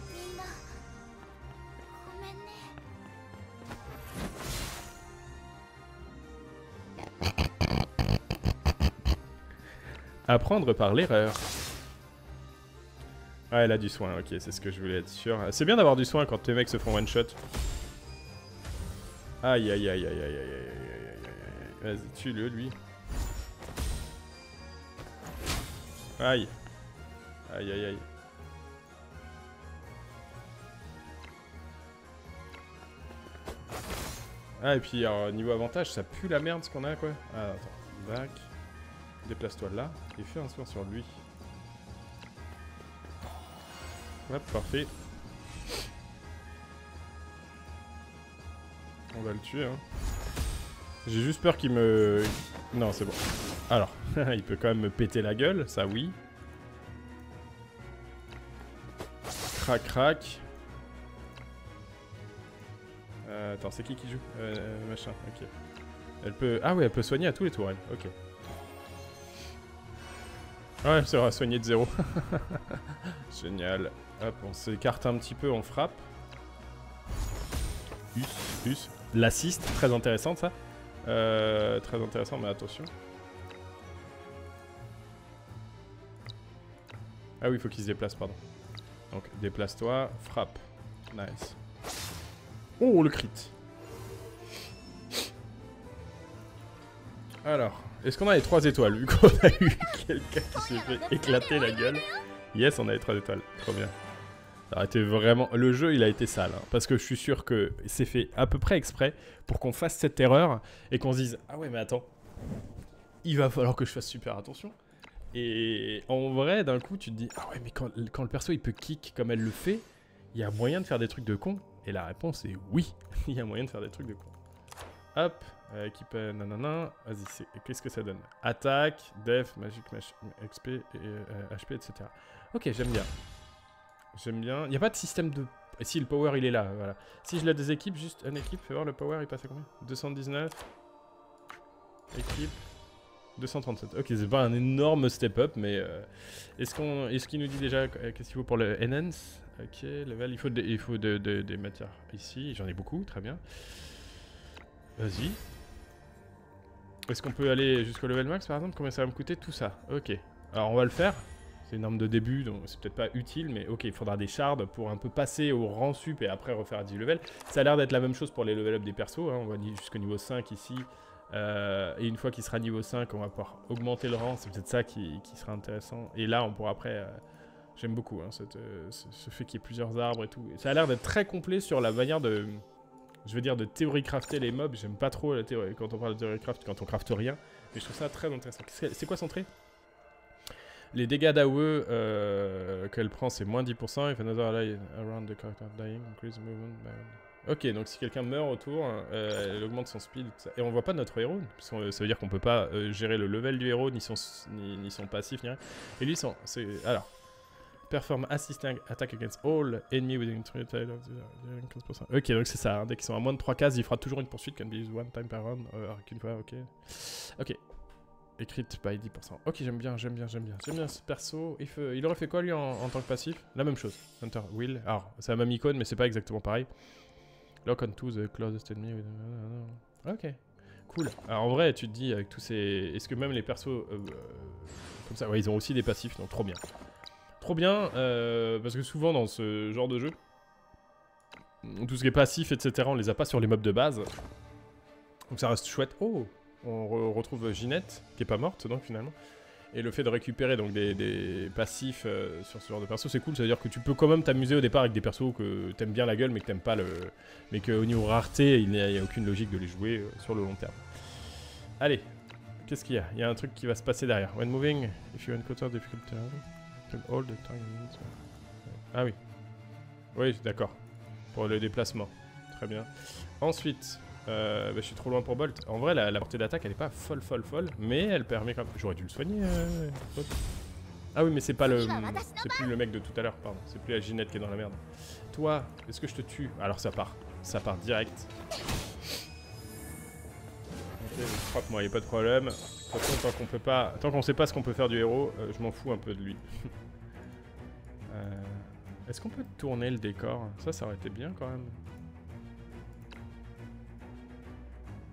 Apprendre par l'erreur. Ah, elle a du soin, ok, c'est ce que je voulais être sûr. C'est bien d'avoir du soin quand tes mecs se font one shot. Aïe aïe aïe aïe aïe aïe aïe aïe aïe aïe Vas-y, tue-le lui. Aïe. Aïe aïe aïe. Ah et puis niveau avantage ça pue la merde ce qu'on a quoi. Ah attends, back. Déplace-toi là et fais un soin sur lui. Hop, parfait. On va le tuer, hein. J'ai juste peur qu'il me... Non, c'est bon. Alors, il peut quand même me péter la gueule, ça oui. Crac, crac. Attends, c'est qui qui joue euh, Machin, ok. Elle peut... Ah oui, elle peut soigner à tous les tours, elle. Ok. Ouais, ça va soigner de zéro. Génial. Hop, on s'écarte un petit peu, on frappe. Us, us. L'assist, très intéressant ça. Euh, très intéressant, mais attention. Ah oui, il faut qu'il se déplace, pardon. Donc, déplace-toi, frappe. Nice. Oh, le crit. Alors, est-ce qu'on a les 3 étoiles vu qu'on a eu quelqu'un qui s'est fait éclater la gueule Yes, on a les 3 étoiles. Trop bien. Ça a été vraiment... Le jeu, il a été sale. Hein, parce que je suis sûr que c'est fait à peu près exprès pour qu'on fasse cette erreur et qu'on se dise « Ah ouais, mais attends, il va falloir que je fasse super attention. » Et en vrai, d'un coup, tu te dis « Ah ouais, mais quand, quand le perso, il peut kick comme elle le fait, il y a moyen de faire des trucs de con ?» Et la réponse est oui, il y a moyen de faire des trucs de con. Hop, euh, équipe euh, nanana. Vas-y, qu'est-ce que ça donne? Attaque, def, magic, XP, et, HP, etc. Ok, j'aime bien. J'aime bien. Il n'y a pas de système de... Si, le power, il est là, voilà. Si je l'ai des équipes, juste une équipe, fais voir le power, il passe à combien? 219. Équipe. 237. Ok, c'est pas un énorme step up, mais euh, est-ce est-ce qu'il nous dit déjà qu'est-ce qu'il faut pour le enhance Ok, level, il faut, il faut des matières ici, j'en ai beaucoup, très bien. Vas-y. Est-ce qu'on peut aller jusqu'au level max par exemple? Combien ça va me coûter Tout ça? Ok. Alors on va le faire. C'est une arme de début, donc c'est peut-être pas utile, mais ok, il faudra des shards pour un peu passer au rang sup et après refaire 10 levels. Ça a l'air d'être la même chose pour les level up des persos, hein. on va jusqu'au niveau 5 ici. Euh, et une fois qu'il sera niveau 5, on va pouvoir augmenter le rang, c'est peut-être ça qui, sera intéressant. Et là, on pourra après... Euh, j'aime beaucoup hein, euh, ce, fait qu'il y ait plusieurs arbres et tout. ça a l'air d'être très complet sur la manière de je veux dire, de théorie crafter les mobs. J'aime pas trop la théorie, quand on parle de théorie craft, quand on crafte rien. Mais je trouve ça très intéressant. C'est quoi son trait? Les dégâts d'AOE euh, qu'elle prend, c'est moins 10%. If another ally around the character dying, increase movement Ok, donc si quelqu'un meurt autour, euh, elle augmente son speed. Et on voit pas notre héros. ça veut dire qu'on peut pas euh, gérer le level du héros, ni son, ni, son passif, ni rien. Et lui, son, alors, Perform assisting attack against all enemy within 15%. Ok, donc c'est ça. Hein. Dès qu'ils sont à moins de 3 cases, il fera toujours une poursuite. Can be used one time per round. Euh, qu'une fois, ok. Ok. Écrite by 10%. Ok, j'aime bien, j'aime bien, j'aime bien. J'aime bien ce perso. Il, il aurait fait quoi lui en, tant que passif? La même chose. Hunter Will. Alors, c'est la même icône, mais c'est pas exactement pareil. Lock on to the closest enemy. Ok. Cool. Alors en vrai, tu te dis avec tous ces. Est-ce que même les persos. euh, euh, comme ça, ouais, ils ont aussi des passifs, donc trop bien. Trop bien, euh, parce que souvent dans ce genre de jeu, tout ce qui est passif, etc., on les a pas sur les mobs de base. Donc ça reste chouette. Oh On re- retrouve Ginette, qui est pas morte, donc finalement. Et le fait de récupérer donc des, passifs euh, sur ce genre de perso, c'est cool. C'est-à-dire que tu peux quand même t'amuser au départ avec des persos que t'aimes bien la gueule, mais que t'aimes pas le. Mais qu'au niveau rareté, il n'y a, aucune logique de les jouer euh, sur le long terme. Allez, qu'est-ce qu'il y a? Il y a un truc qui va se passer derrière. When moving, if you encounter difficult Ah oui. Oui, d'accord. Pour le déplacement. Très bien. Ensuite, euh, bah, je suis trop loin pour Bolt. En vrai, la, portée d'attaque, elle est pas folle, folle, folle, mais elle permet quand même. J'aurais dû le soigner. euh. Ah oui, mais c'est pas le. C'est plus le mec de tout à l'heure, pardon. C'est plus la Ginette qui est dans la merde. Toi, est-ce que je te tue? Alors ça part. Ça part direct. Ok, frappe-moi, y a pas de problème. De toute façon, tant qu'on peut pas, tant qu'on sait pas ce qu'on peut faire du héros, euh, je m'en fous un peu de lui. Euh, Est-ce qu'on peut tourner le décor? Ça, ça aurait été bien quand même.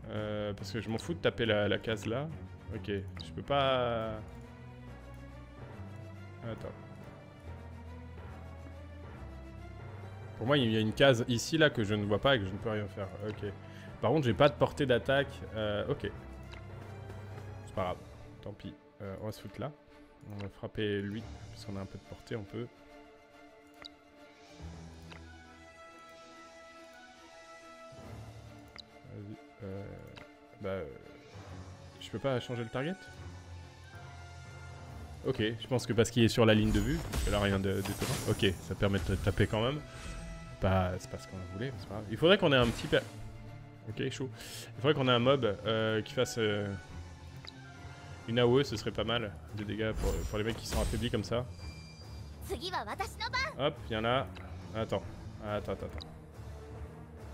Euh, parce que je m'en fous de taper la, case là. Ok, je peux pas. Attends. Pour moi, il y a une case ici là que je ne vois pas et que je ne peux rien faire. Ok. Par contre, j'ai pas de portée d'attaque. Euh, ok. C'est pas grave. Tant pis. Euh, on va se foutre là. On va frapper lui. Parce qu'on a un peu de portée, on peut. Euh, euh, bah... Euh, je peux pas changer le target? Ok, je pense que parce qu'il est sur la ligne de vue, là rien de d'étonnant. Ok, ça permet de taper quand même. Bah, c'est pas ce qu'on voulait, c'est pas grave. Il faudrait qu'on ait un petit... Ok, chaud. Il faudrait qu'on ait un mob euh, qui fasse... Une AOE, ce serait pas mal, des dégâts pour, les mecs qui sont affaiblis comme ça. Hop, viens là. Attends, attends, attends. attends.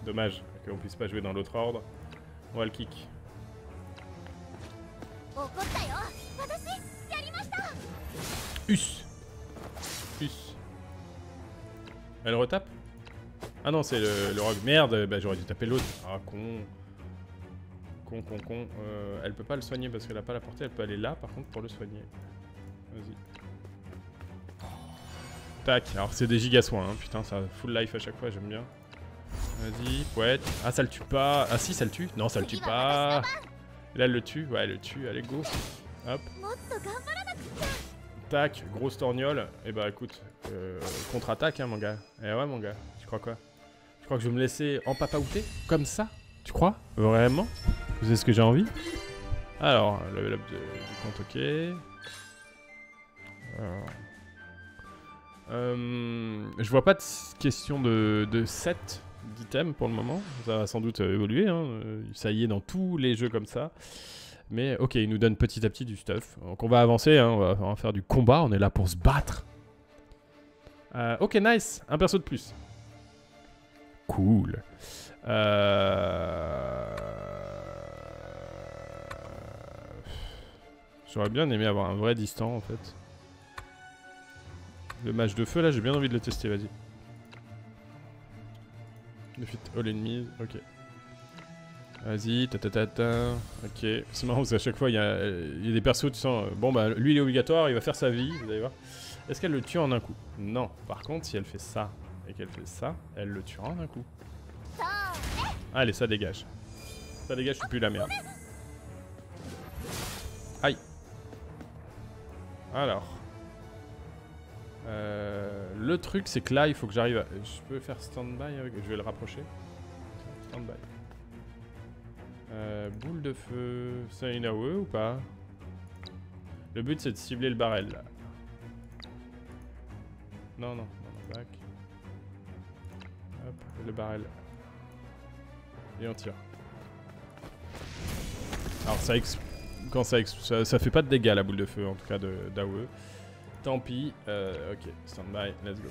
Dommage qu'on puisse pas jouer dans l'autre ordre. On va le kick. Us Us Elle retape Ah non, c'est le, rogue. Merde, bah, j'aurais dû taper l'autre. Ah con Con, con, con. Euh, elle peut pas le soigner parce qu'elle a pas la portée. Elle peut aller là par contre pour le soigner. Vas-y. Tac, alors c'est des giga soins, hein. putain, ça full life à chaque fois, j'aime bien. Vas-y, poète. Ah, ça le tue pas. Ah si, ça le tue. Non, ça le tue pas. Là, elle le tue. Ouais, elle le tue. Allez, go. Hop. Tac, grosse torgnole. Et bah écoute, euh, contre-attaque, hein, mon gars. Eh ouais, mon gars. Tu crois quoi? Tu crois que je vais me laisser en Comme ça? Tu crois? Vraiment? Vous savez ce que j'ai envie? Alors, level up de, du compte, ok. Alors. Euh, je vois pas de question de, de 7 d'item pour le moment. Ça va sans doute euh, évoluer. Hein. Euh, ça y est dans tous les jeux comme ça. Mais ok, il nous donne petit à petit du stuff. Donc on va avancer, hein. on, va, faire du combat. On est là pour se battre. Euh, ok, nice. Un perso de plus. Cool. J'aurais bien aimé avoir un vrai distant en fait. Le match de feu là, j'ai bien envie de le tester, vas-y. Defeat all enemies, ok. Vas-y, ta ta ta ta. Ok, c'est marrant parce qu'à chaque fois il y, a, des persos, tu sens, euh, bon bah lui il est obligatoire, il va faire sa vie, vous allez voir. Est-ce qu'elle le tue en un coup? Non. Par contre, si elle fait ça et qu'elle fait ça, elle le tuera en un coup. Allez, ça dégage. Ça dégage, je suis plus la merde. Aïe. Alors. Euh, le truc, c'est que là, il faut que j'arrive à... Je peux faire stand-by avec... Je vais le rapprocher. Stand-by. Euh, boule de feu... C'est une AOE ou pas? Le but, c'est de cibler le barrel, là. Non, non, back. Hop, le barrel. Et on tire. Alors ça, quand ça, ça, ça fait pas de dégâts la boule de feu en tout cas d'AOE. Tant pis. Euh, ok, stand by, let's go.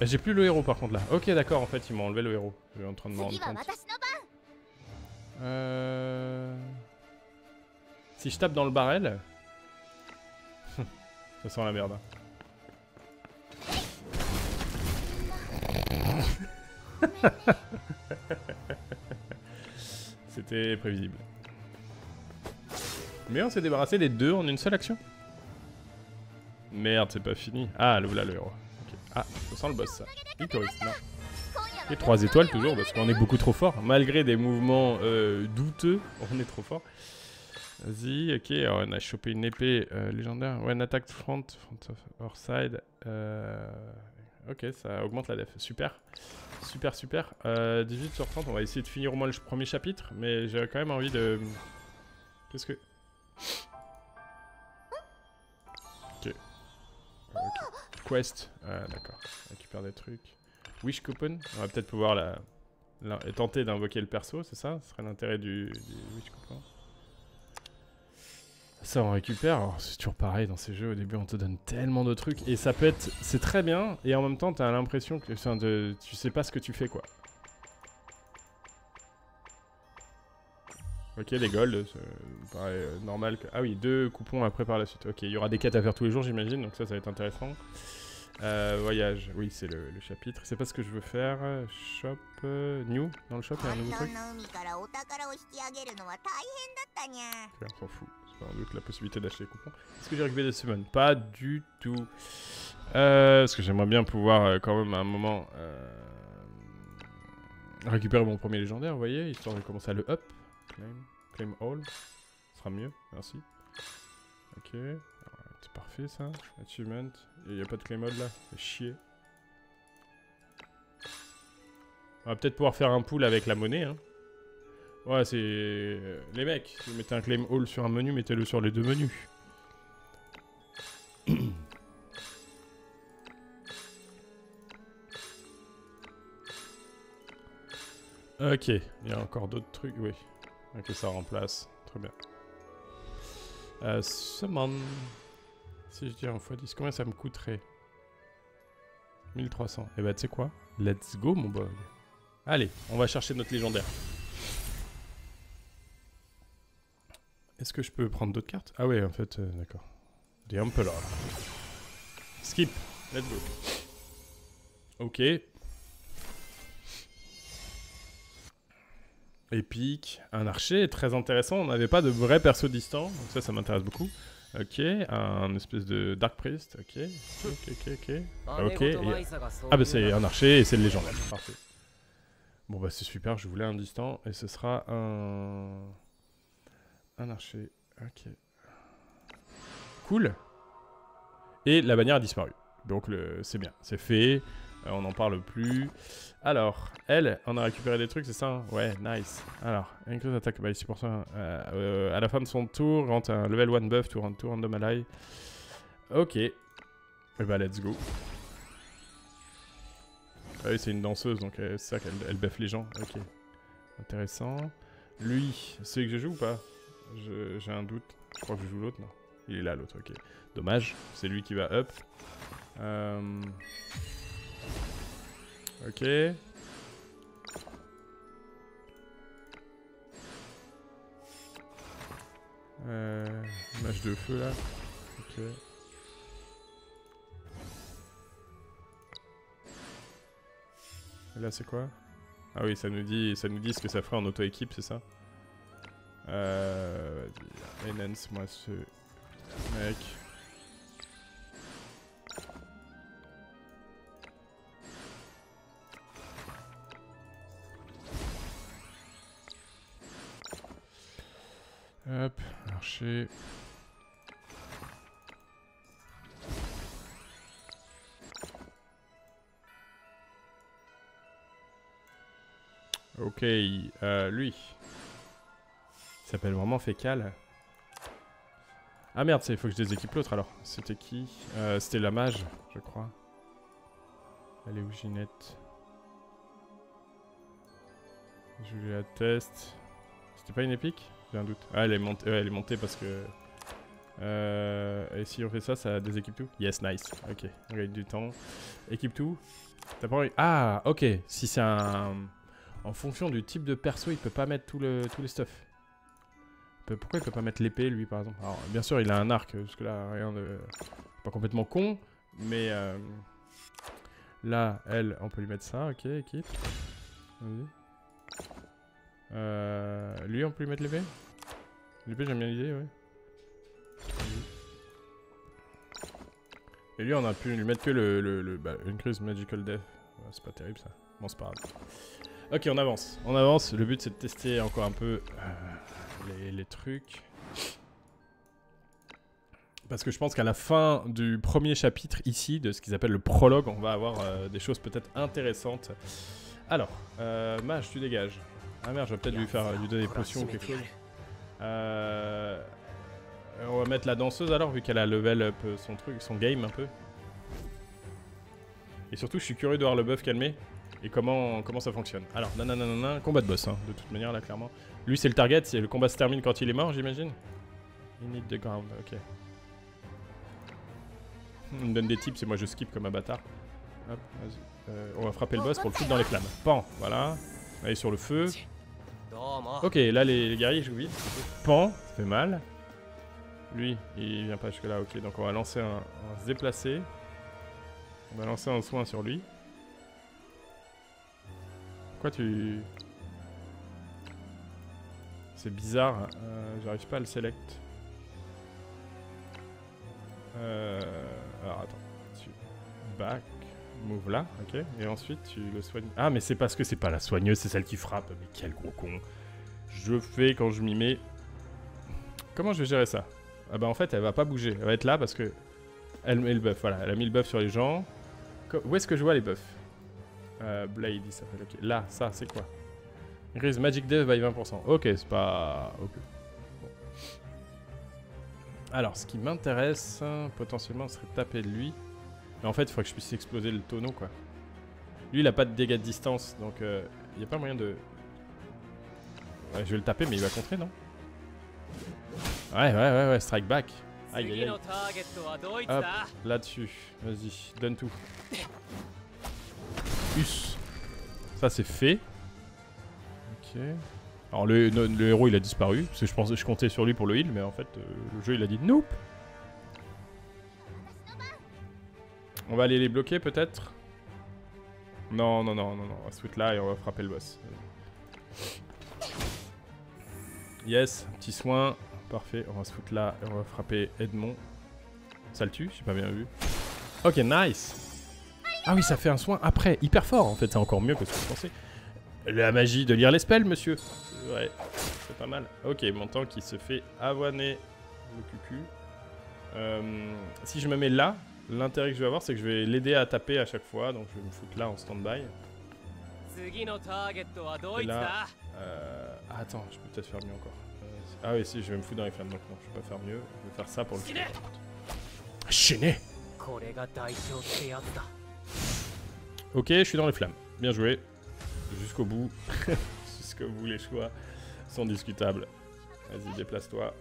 Euh, j'ai plus le héros par contre là. Ok, d'accord, en fait, ils m'ont enlevé le héros. Je suis en train de m'en. Euh... Si je tape dans le barrel... Ça sent la merde. Hein. C'était prévisible. Mais on s'est débarrassé des deux en une seule action. Merde, c'est pas fini. Ah, là, le héros. Ah, ça sent le boss, ça. Non. Et 3 étoiles toujours, parce qu'on est beaucoup trop fort. Malgré des mouvements euh, douteux, on est trop fort. Vas-y, ok, on a chopé une épée euh, légendaire. Ouais, une attaque front, front of side. Euh, ok, ça augmente la def. Super. Super, super. 18 sur 30, on va essayer de finir au moins le premier chapitre, mais j'ai quand même envie de... Qu'est-ce que... Quest. Ah, d'accord. Récupère des trucs. Wish coupon. On va peut-être pouvoir la, tenter d'invoquer le perso, c'est ça? Ce serait l'intérêt du, Wish coupon. Ça on récupère, c'est toujours pareil dans ces jeux, au début on te donne tellement de trucs et ça peut être, c'est très bien et en même temps t'as l'impression que tu sais pas ce que tu fais quoi. Ok, les golds, paraît euh, normal. Que... Ah oui, deux coupons après par la suite. Ok, il y aura des quêtes à faire tous les jours, j'imagine, donc ça, ça va être intéressant. Euh, voyage, oui, c'est le, chapitre. C'est pas ce que je veux faire. Shop, euh, new, dans le shop, il y a un nouveau truc. on s'en fout. C'est pas doute la possibilité d'acheter les coupons. Est-ce que j'ai récupéré des summons? Pas du tout. Parce que j'aimerais bien pouvoir quand même à un moment récupérer mon premier légendaire, vous voyez, histoire de commencer à le up. Claim, claim all. Ce sera mieux, merci. Ok. C'est parfait ça. Achievement. Il n'y a pas de claim mode là. Chier. On va peut-être pouvoir faire un pool avec la monnaie. Hein. Ouais, c'est... Euh, les mecs, si vous mettez un claim all sur un menu, mettez-le sur les deux menus. ok, il y a encore d'autres trucs, oui. Ok, ça remplace. Très bien. Euh, summon. Si je dis en x10, combien ça me coûterait? 1300. Et eh bah tu sais quoi? Let's go mon bug. Allez, on va chercher notre légendaire. Est-ce que je peux prendre d'autres cartes? Ah ouais, en fait, euh, d'accord. The Emperor. Skip. Let's go. Ok. Épique. Un archer, très intéressant. On n'avait pas de vrai perso distant, donc ça, ça m'intéresse beaucoup. Ok, un espèce de Dark Priest, ok. Ok, ok, ok. Ok, Ah bah c'est un archer et c'est le légendaire, parfait. Bon bah c'est super, je voulais un distant et ce sera un... Un archer, ok. Cool. Et la bannière a disparu, donc c'est bien, c'est fait. Euh, on n'en parle plus. Alors, elle, on a récupéré des trucs, c'est ça hein Ouais, nice. Alors, increase attaque by 6%. Euh, euh, à la fin de son tour, rentre un level 1 buff to tour random ally. Ok. Et eh bah, let's go. Ah oui, c'est une danseuse, donc c'est ça qu'elle elle buff les gens. Ok. Intéressant. Lui, c'est que je joue ou pas? J'ai un doute. Je crois que je joue l'autre, non? Il est là, l'autre, ok. Dommage, c'est lui qui va up. Euh... Ok. Euh, de feu là. Ok. Là c'est quoi? Ah oui, ça nous dit ça nous dit ce que ça ferait en auto-équipe, c'est ça? Euh vas-y, moi ce mec. Hop, marcher. Ok, euh, lui. Il s'appelle vraiment Fécal. Ah merde, il faut que je déséquipe l'autre alors. C'était qui? Euh, C'était la mage, je crois. Elle est où Ginette? Julia Test. C'était pas une épique? J'ai un doute. Ah, elle est, montée, elle est montée parce que... Euh, et si on fait ça, ça déséquipe tout? Yes, nice. Ok, on gagne du temps. Équipe tout? T'as pas envie... Ah, ok. Si c'est un... En fonction du type de perso, il peut pas mettre tout le, tous les stuff. Pourquoi il peut pas mettre l'épée, lui, par exemple? Alors, bien sûr, il a un arc, parce que là, rien de... Pas complètement con, mais... Euh... Là, elle, on peut lui mettre ça, ok, équipe. Vas-y. Euh, lui, on peut lui mettre l'épée? L'épée, j'aime bien l'idée, ouais. Et lui, on a pu lui mettre que le... le, bah, une crise Magical Death. C'est pas terrible, ça. Bon, c'est pas grave. Ok, on avance. On avance. Le but, c'est de tester encore un peu euh, les, trucs. Parce que je pense qu'à la fin du premier chapitre, ici, de ce qu'ils appellent le prologue, on va avoir euh, des choses peut-être intéressantes. Alors, euh, Mage, tu dégages. Ah merde, je vais peut-être lui faire lui donner des potions ou quelque chose. Euh, on va mettre la danseuse alors, vu qu'elle a level up son truc, son game un peu. Et surtout, je suis curieux de voir le buff met et comment, comment ça fonctionne. Alors, nanana, combat de boss, hein, de toute manière là, clairement. Lui, c'est le target, le combat se termine quand il est mort, j'imagine. Need the ground, ok. Il me donne des tips et moi je skip comme un bâtard. Euh, on va frapper le boss pour le foutre dans les flammes. Pan, voilà. Allez sur le feu. Ok, là les, guerriers jouent vite. Pan, ça fait mal. Lui, il vient pas jusque là, ok. Donc on va lancer un. On va se déplacer. On va lancer un soin sur lui. Pourquoi tu. C'est bizarre, euh, j'arrive pas à le select. Euh. Alors attends. Back, move là, ok. Et ensuite tu le soignes. Ah, mais c'est parce que c'est pas la soigneuse, c'est celle qui frappe. Mais quel gros con. Je fais quand je m'y mets. Comment je vais gérer ça? Ah bah en fait, elle va pas bouger. Elle va être là parce que. Elle met le buff, voilà. Elle a mis le buff sur les gens. Où est-ce que je vois les buffs euh, Blade, il s'appelle, ok. Là, ça, c'est quoi? Increase Magic Death by 20%. Ok, c'est pas... Ok. Alors, ce qui m'intéresse, potentiellement, serait de taper de lui. En fait, il faudrait que je puisse exploser le tonneau, quoi. Lui, il a pas de dégâts de distance, donc il euh, n'y a pas moyen de... Ouais, je vais le taper, mais il va contrer, non? Ouais, ouais, ouais, ouais, strike back. Là-dessus. Vas-y, donne tout. Us. Ça, c'est fait. Ok. Alors le, héros il a disparu, parce que je pensais je comptais sur lui pour le heal, mais en fait euh, le jeu il a dit nope. On va aller les bloquer peut-être? Non, non, non, non, non, on va se foutre là et on va frapper le boss. Yes, petit soin, parfait, on va se foutre là et on va frapper Edmond. Ça le tue, j'ai pas bien vu. Ok, nice Ah oui, ça fait un soin après, hyper fort en fait, c'est encore mieux que ce que je pensais. La magie de lire les spells, monsieur Ouais, c'est pas mal. Ok, mon temps qui se fait avoiner le cucu. Euh, si je me mets là, l'intérêt que je vais avoir, c'est que je vais l'aider à taper à chaque fois. Donc je vais me foutre là en stand-by. Et là... Euh, ah, attends, je peux peut-être faire mieux encore. Euh, ah oui, si, je vais me foutre dans les flammes. Donc non, je peux pas faire mieux. Je vais faire ça pour le tuer. Ok, je suis dans les flammes. Bien joué. Jusqu'au bout. Jusqu'au bout, les choix sont discutables. Vas-y, déplace-toi.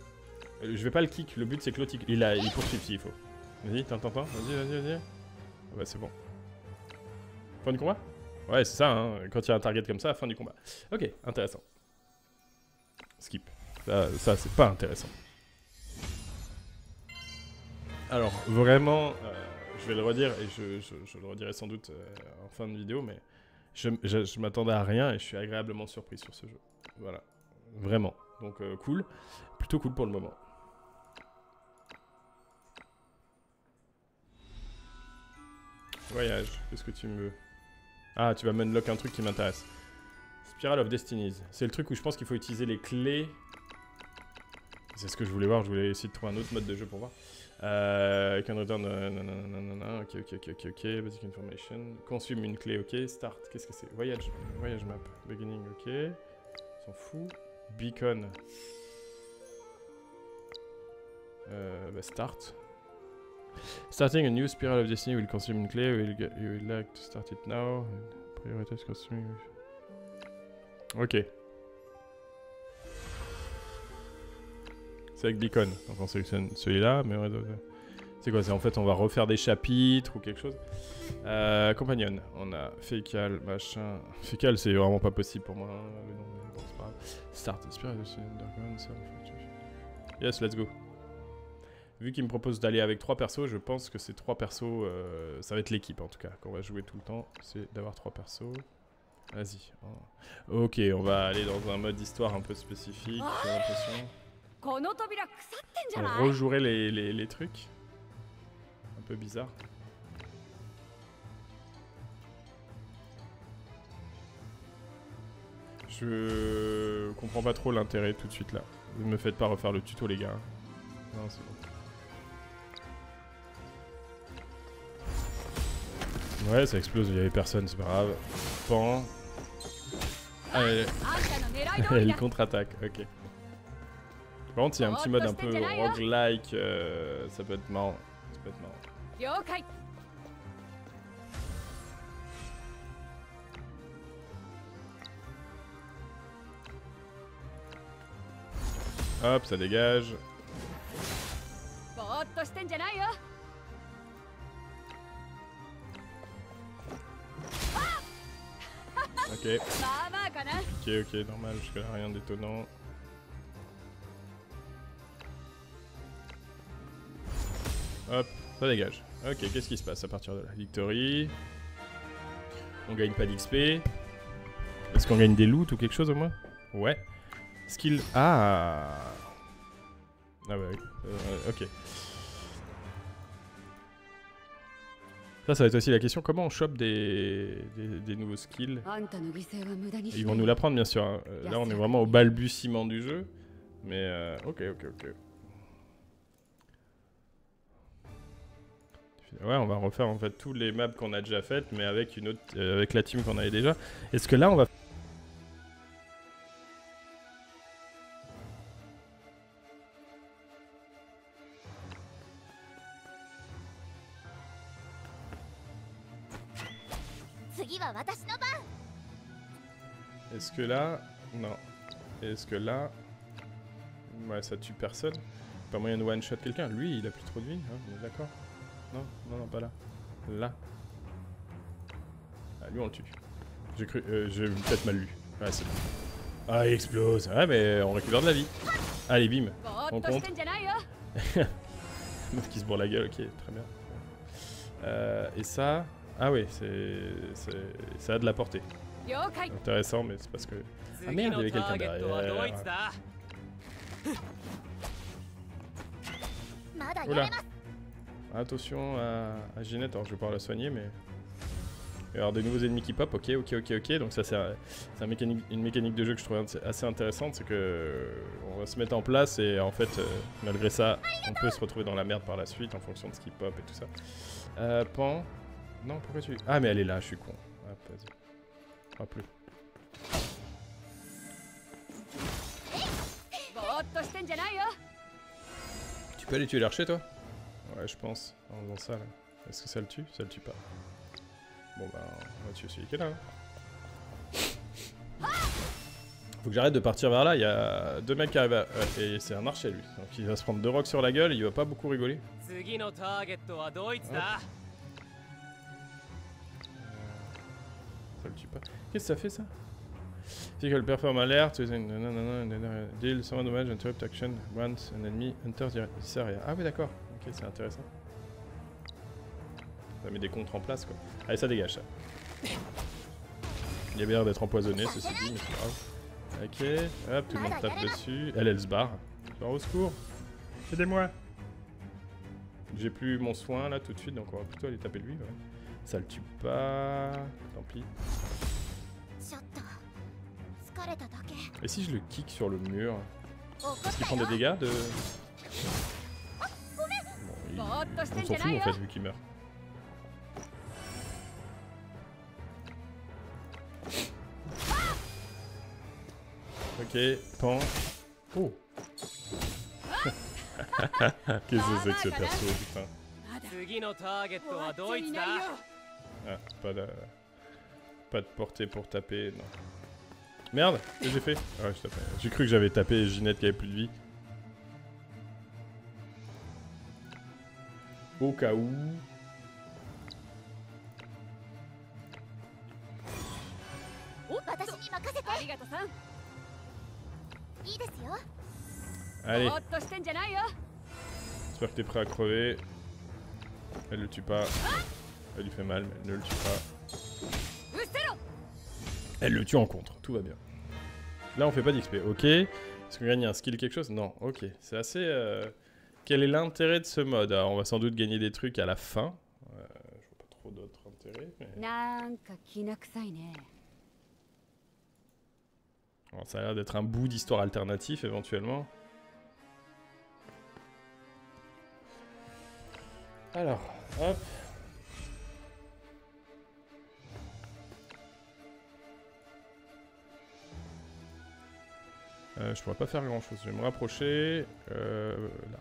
Euh, je vais pas le kick, le but c'est que l'autre il, il poursuit s'il faut. Vas-y, t'entends, vas-y, vas-y, vas-y. Ah bah c'est bon. Fin du combat? Ouais, c'est ça, hein. quand il y a un target comme ça, fin du combat. Ok, intéressant. Skip. Ça, c'est pas intéressant. Alors, vraiment, euh, je vais le redire, et je, je, le redirai sans doute euh, en fin de vidéo, mais je, m'attendais à rien et je suis agréablement surpris sur ce jeu. Voilà. Vraiment. Donc euh, cool. Plutôt cool pour le moment. Voyage. Qu'est-ce que tu me veux? Ah, tu vas m'unlock un truc qui m'intéresse. Spiral of Destinies. C'est le truc où je pense qu'il faut utiliser les clés. C'est ce que je voulais voir. Je voulais essayer de trouver un autre mode de jeu pour voir. Euh, can return, euh, ok, ok, ok, ok, ok, basic information, consume une clé, ok, start, qu'est-ce que c'est? Voyage, voyage map, beginning, ok, s'en fout, beacon, euh, bah start, starting a new spiral of destiny will consume une clé, will get, you would like to start it now, prioritize consuming, ok. C'est avec Beacon. Donc on sélectionne celui-là, mais c'est quoi C'est en fait on va refaire des chapitres ou quelque chose. Euh, on a fécal, machin. Fécal, c'est vraiment pas possible pour moi. Hein, Start, Yes, let's go. Vu qu'il me propose d'aller avec trois persos, je pense que ces trois persos, euh, ça va être l'équipe en tout cas, qu'on va jouer tout le temps, c'est d'avoir trois persos. Vas-y. Ok, on va aller dans un mode histoire un peu spécifique, j'ai l'impression. On rejouerait les, les, les trucs. peu bizarre. Je comprends pas trop l'intérêt tout de suite là. Ne me faites pas refaire le tuto les gars. Non, c'est bon. Ouais, ça explose, il y avait personne, c'est pas grave. Pan. Allez, il contre-attaque, ok. Par contre, il y a un petit mode un peu roguelike, euh, ça peut être marrant. Ça peut être marrant. Hop, ça dégage. Ok. Ok, ok, normal, jusque là rien d'étonnant. Hop, ça dégage. Ok, qu'est-ce qui se passe à partir de là? Victory. On gagne pas d'XP. Est-ce qu'on gagne des loots ou quelque chose au moins? Ouais. Skill. Ah Ah ouais, euh, ok. Ça, ça va être aussi la question comment on chope des, nouveaux skills Ils vont nous l'apprendre, bien sûr. Hein. Euh, là, on est vraiment au balbutiement du jeu. Mais, euh, ok, ok, ok. Ouais, on va refaire en fait tous les maps qu'on a déjà faites, mais avec une autre, avec la team qu'on avait déjà. Est-ce que là, on va que là... Non. Est-ce que là... Ouais, ça tue personne? Pas moyen de one-shot quelqu'un. Lui, il a plus trop de vie, hein, on est d'accord? Non, non, non, pas là. Là. Ah, lui, on le tue. J'ai cru... Euh, J'ai peut-être mal lu. Ouais, c'est bon. Ah, il explose. Ouais, mais on récupère de la vie. Allez, bim. On compte. Qui se bourre la gueule, ok, très bien. Euh, et ça... Ah oui, c'est, ça a de la portée. Intéressant, mais c'est parce que... Ah merde, il y avait quelqu'un derrière. Oula. Attention à, à Ginette, alors je vais pouvoir la soigner, mais... Il y avoir des nouveaux ennemis qui pop, ok, ok, ok, ok. Donc ça c'est un mécanique, une mécanique de jeu que je trouve assez intéressante, c'est que on va se mettre en place et en fait, euh, malgré ça, on peut se retrouver dans la merde par la suite en fonction de ce qui pop et tout ça. Euh, Pan, non, pourquoi tu... Ah, mais elle est là, je suis con. Ah, plus. Tu peux aller tuer l'archer, toi? Ouais, je pense. En faisant ça, là. Est-ce que ça le tue? Ça le tue pas. Bon, bah, on va tuer celui qui est là. Hein. Faut que j'arrête de partir vers là, il y a deux mecs qui arrivent à... et c'est un archer lui. Donc il va se prendre deux rocks sur la gueule, il va pas beaucoup rigoler. Ça le tue pas. Qu'est-ce que ça fait ça? Qu'elle perform alert, deal some damage, interrupt action, once an enemy enters this area. Ah oui d'accord, ok c'est intéressant. Ça met des contres en place quoi. Allez ça dégage ça. Il a l'air d'être empoisonné ceci dit, mais c'est grave. Ok, hop, tout le monde tape dessus. Elle, elle se barre. Au secours. Aidez-moi. J'ai plus mon soin là tout de suite, donc on va plutôt aller taper lui. Ça le tue pas. Tant pis. Et si je le kick sur le mur Est-ce qu'il prend des dégâts de... Bon, il... On s'en fout en fait vu qu'il meurt. Ok, pan. Oh. Qu'est-ce que c'est que ce perso, putain. Ah, pas de... Pas de portée pour taper, non. Merde, que j'ai fait? Ah. J'ai cru que j'avais tapé Ginette qui avait plus de vie. Au cas où... Allez. J'espère que t'es prêt à crever. Elle le tue pas. Elle lui fait mal, mais elle ne le tue pas. Elle le tue en contre, tout va bien. Là, on fait pas d'XP, ok. Est-ce qu'on gagne un skill quelque chose? Non, ok. C'est assez... Euh, quel est l'intérêt de ce mode? Alors, on va sans doute gagner des trucs à la fin. Euh, je vois pas trop d'autres intérêts, ça a l'air d'être un bout d'histoire alternatif, éventuellement. Alors, hop... Euh, je pourrais pas faire grand chose. Je vais me rapprocher. Euh, là.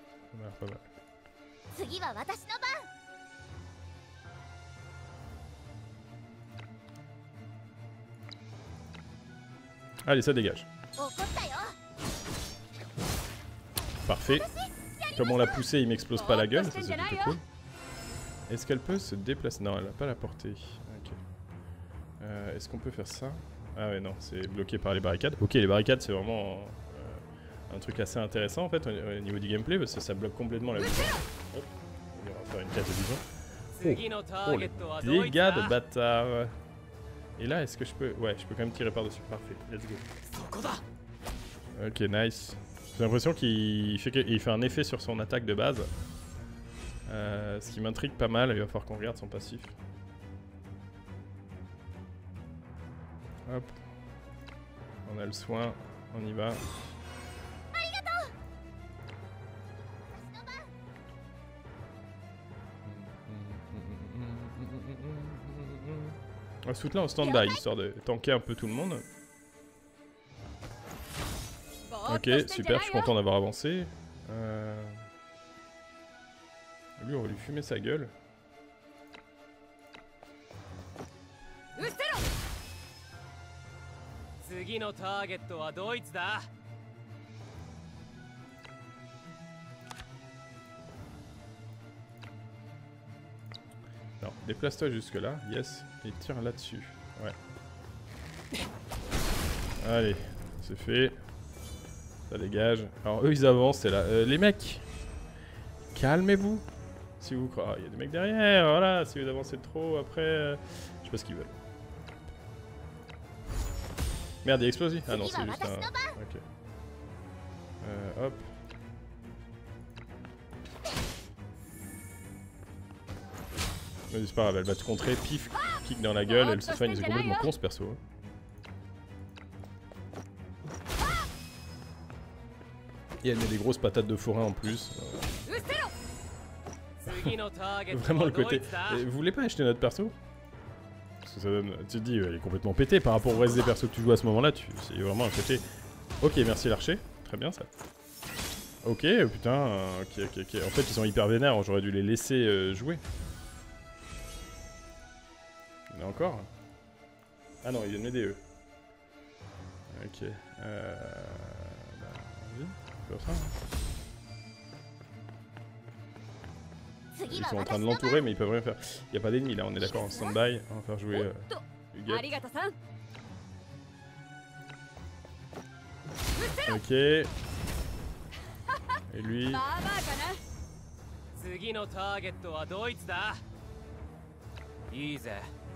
Allez, ça dégage. Parfait. Comme on l'a poussé, il m'explose pas la gueule, c'est plutôt cool. Est-ce qu'elle peut se déplacer? Non, elle n'a pas la portée. Okay. Euh, Est-ce qu'on peut faire ça? Ah ouais, non, c'est bloqué par les barricades. Ok, les barricades, c'est vraiment euh, un truc assez intéressant en fait au, niveau du gameplay parce que ça bloque complètement la vision. Hop, on va faire une tête de bison. Oh, oh dégâts de bâtard. Et là, est-ce que je peux. Ouais, je peux quand même tirer par-dessus. Parfait, let's go. Ok, nice. J'ai l'impression qu'il fait, un effet sur son attaque de base. Euh, ce qui m'intrigue pas mal, il va falloir qu'on regarde son passif. Hop. On a le soin. On y va. Ah, on va se foutre là en stand-by, histoire de tanker un peu tout le monde. Ok, super, je suis content d'avoir avancé. Euh... Lui, on va lui fumer sa gueule. 次のターゲットはドイツだ Non, déplace-toi jusque là, yes, et tire là-dessus. Ouais. Allez, c'est fait. Ça dégage. Alors eux ils avancent, c'est là. Euh, les mecs Calmez-vous Si vous croyez. Ah, il y a des mecs derrière, voilà, si vous avancez trop après. euh, Je sais pas ce qu'ils veulent. Merde, il a explosé Ah non, c'est juste un... Ok. Euh, hop. Vas-y, c'est pas grave, elle va te contrer, pif, kick dans la gueule, elle se soigne, c'est complètement con ce perso. Et elle met des grosses patates de forain en plus. Vraiment le côté... Vous voulez pas acheter notre perso? Ça donne. Tu te dis, il est complètement pété par rapport au reste des persos que tu joues à ce moment-là. Tu... C'est vraiment un côté. Ok, merci l'archer. Très bien ça. Ok, putain. euh, ok, ok, ok. En fait, ils sont hyper vénères. J'aurais dû les laisser euh, jouer. Il y en a encore Ah non, il viennent m'aider eux. Ok. Euh. Bah, vas-y. ça. hein. Ils sont en train de l'entourer, mais ils peuvent rien faire. Il n'y a pas d'ennemis là, on est d'accord, en stand-by. On hein, va faire jouer euh, Ok. Et lui.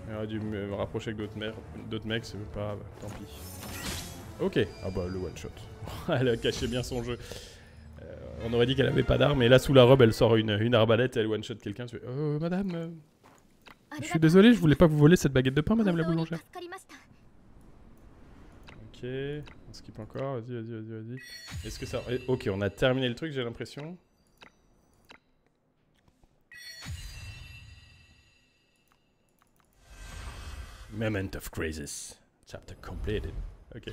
Il aurait dû me rapprocher d'autres mecs, c'est pas. Bah, tant pis. Ok. Ah bah le one shot. Elle a caché bien son jeu on aurait dit qu'elle avait pas d'arme, et là sous la robe, elle sort une, une arbalète, elle one shot quelqu'un. Tu fais, oh madame, euh, ah, je suis désolé, je voulais pas vous voler cette baguette de pain, madame la boulangère. Ah, ok, on skip encore, vas-y, vas-y, vas-y, vas-y. Est-ce que ça. Eh, ok, on a terminé le truc, j'ai l'impression. Moment of Crisis. Chapter completed. Ok.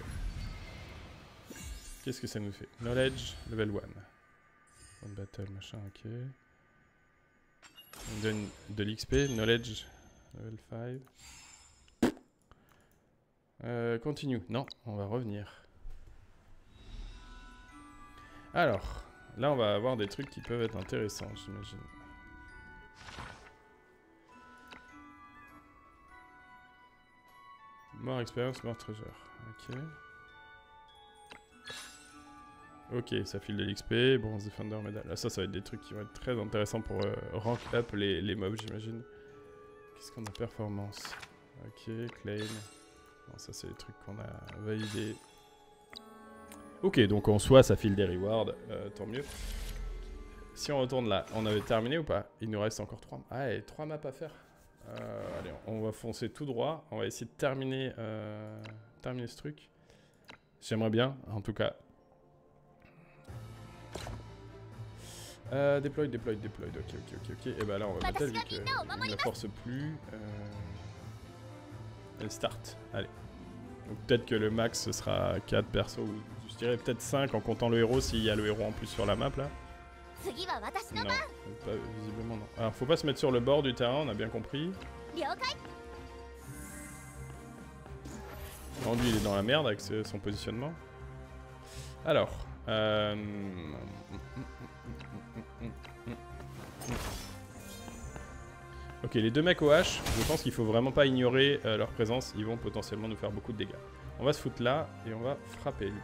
Qu'est-ce que ça nous fait? Knowledge, level 1. One battle, machin, ok. On donne de l'XP, knowledge, level 5. Euh, continue. Non, on va revenir. Alors, là on va avoir des trucs qui peuvent être intéressants, j'imagine. Mort expérience, mort treasure. Ok. Ok, ça file de l'XP, bronze defender, medal. Là, ça, ça va être des trucs qui vont être très intéressants pour euh, rank up les, mobs, j'imagine. Qu'est-ce qu'on a? Performance. Ok, claim. Bon, ça, c'est les trucs qu'on a validés. Ok, donc en soi, ça file des rewards, euh, tant mieux. si on retourne là, on avait terminé ou pas? Il nous reste encore 3 Ah, et 3 maps à faire. Euh, allez, on va foncer tout droit. On va essayer de terminer, terminer ce truc. J'aimerais bien, en tout cas. Euh, deploy, deploy, deploy, ok, ok, ok, ok. Et bah là on va battre vu ne force plus. Euh... Elle start, allez. Donc peut-être que le max ce sera 4 persos, ou je dirais peut-être 5 en comptant le héros s'il y a le héros en plus sur la map là. Non, pas, visiblement non. Alors faut pas se mettre sur le bord du terrain, on a bien compris. Lui il est dans la merde avec son positionnement. Alors, euh... Mm, mm, mm. Ok, les deux mecs au H, je pense qu'il faut vraiment pas ignorer euh, leur présence, ils vont potentiellement nous faire beaucoup de dégâts. On va se foutre là, et on va frapper lui.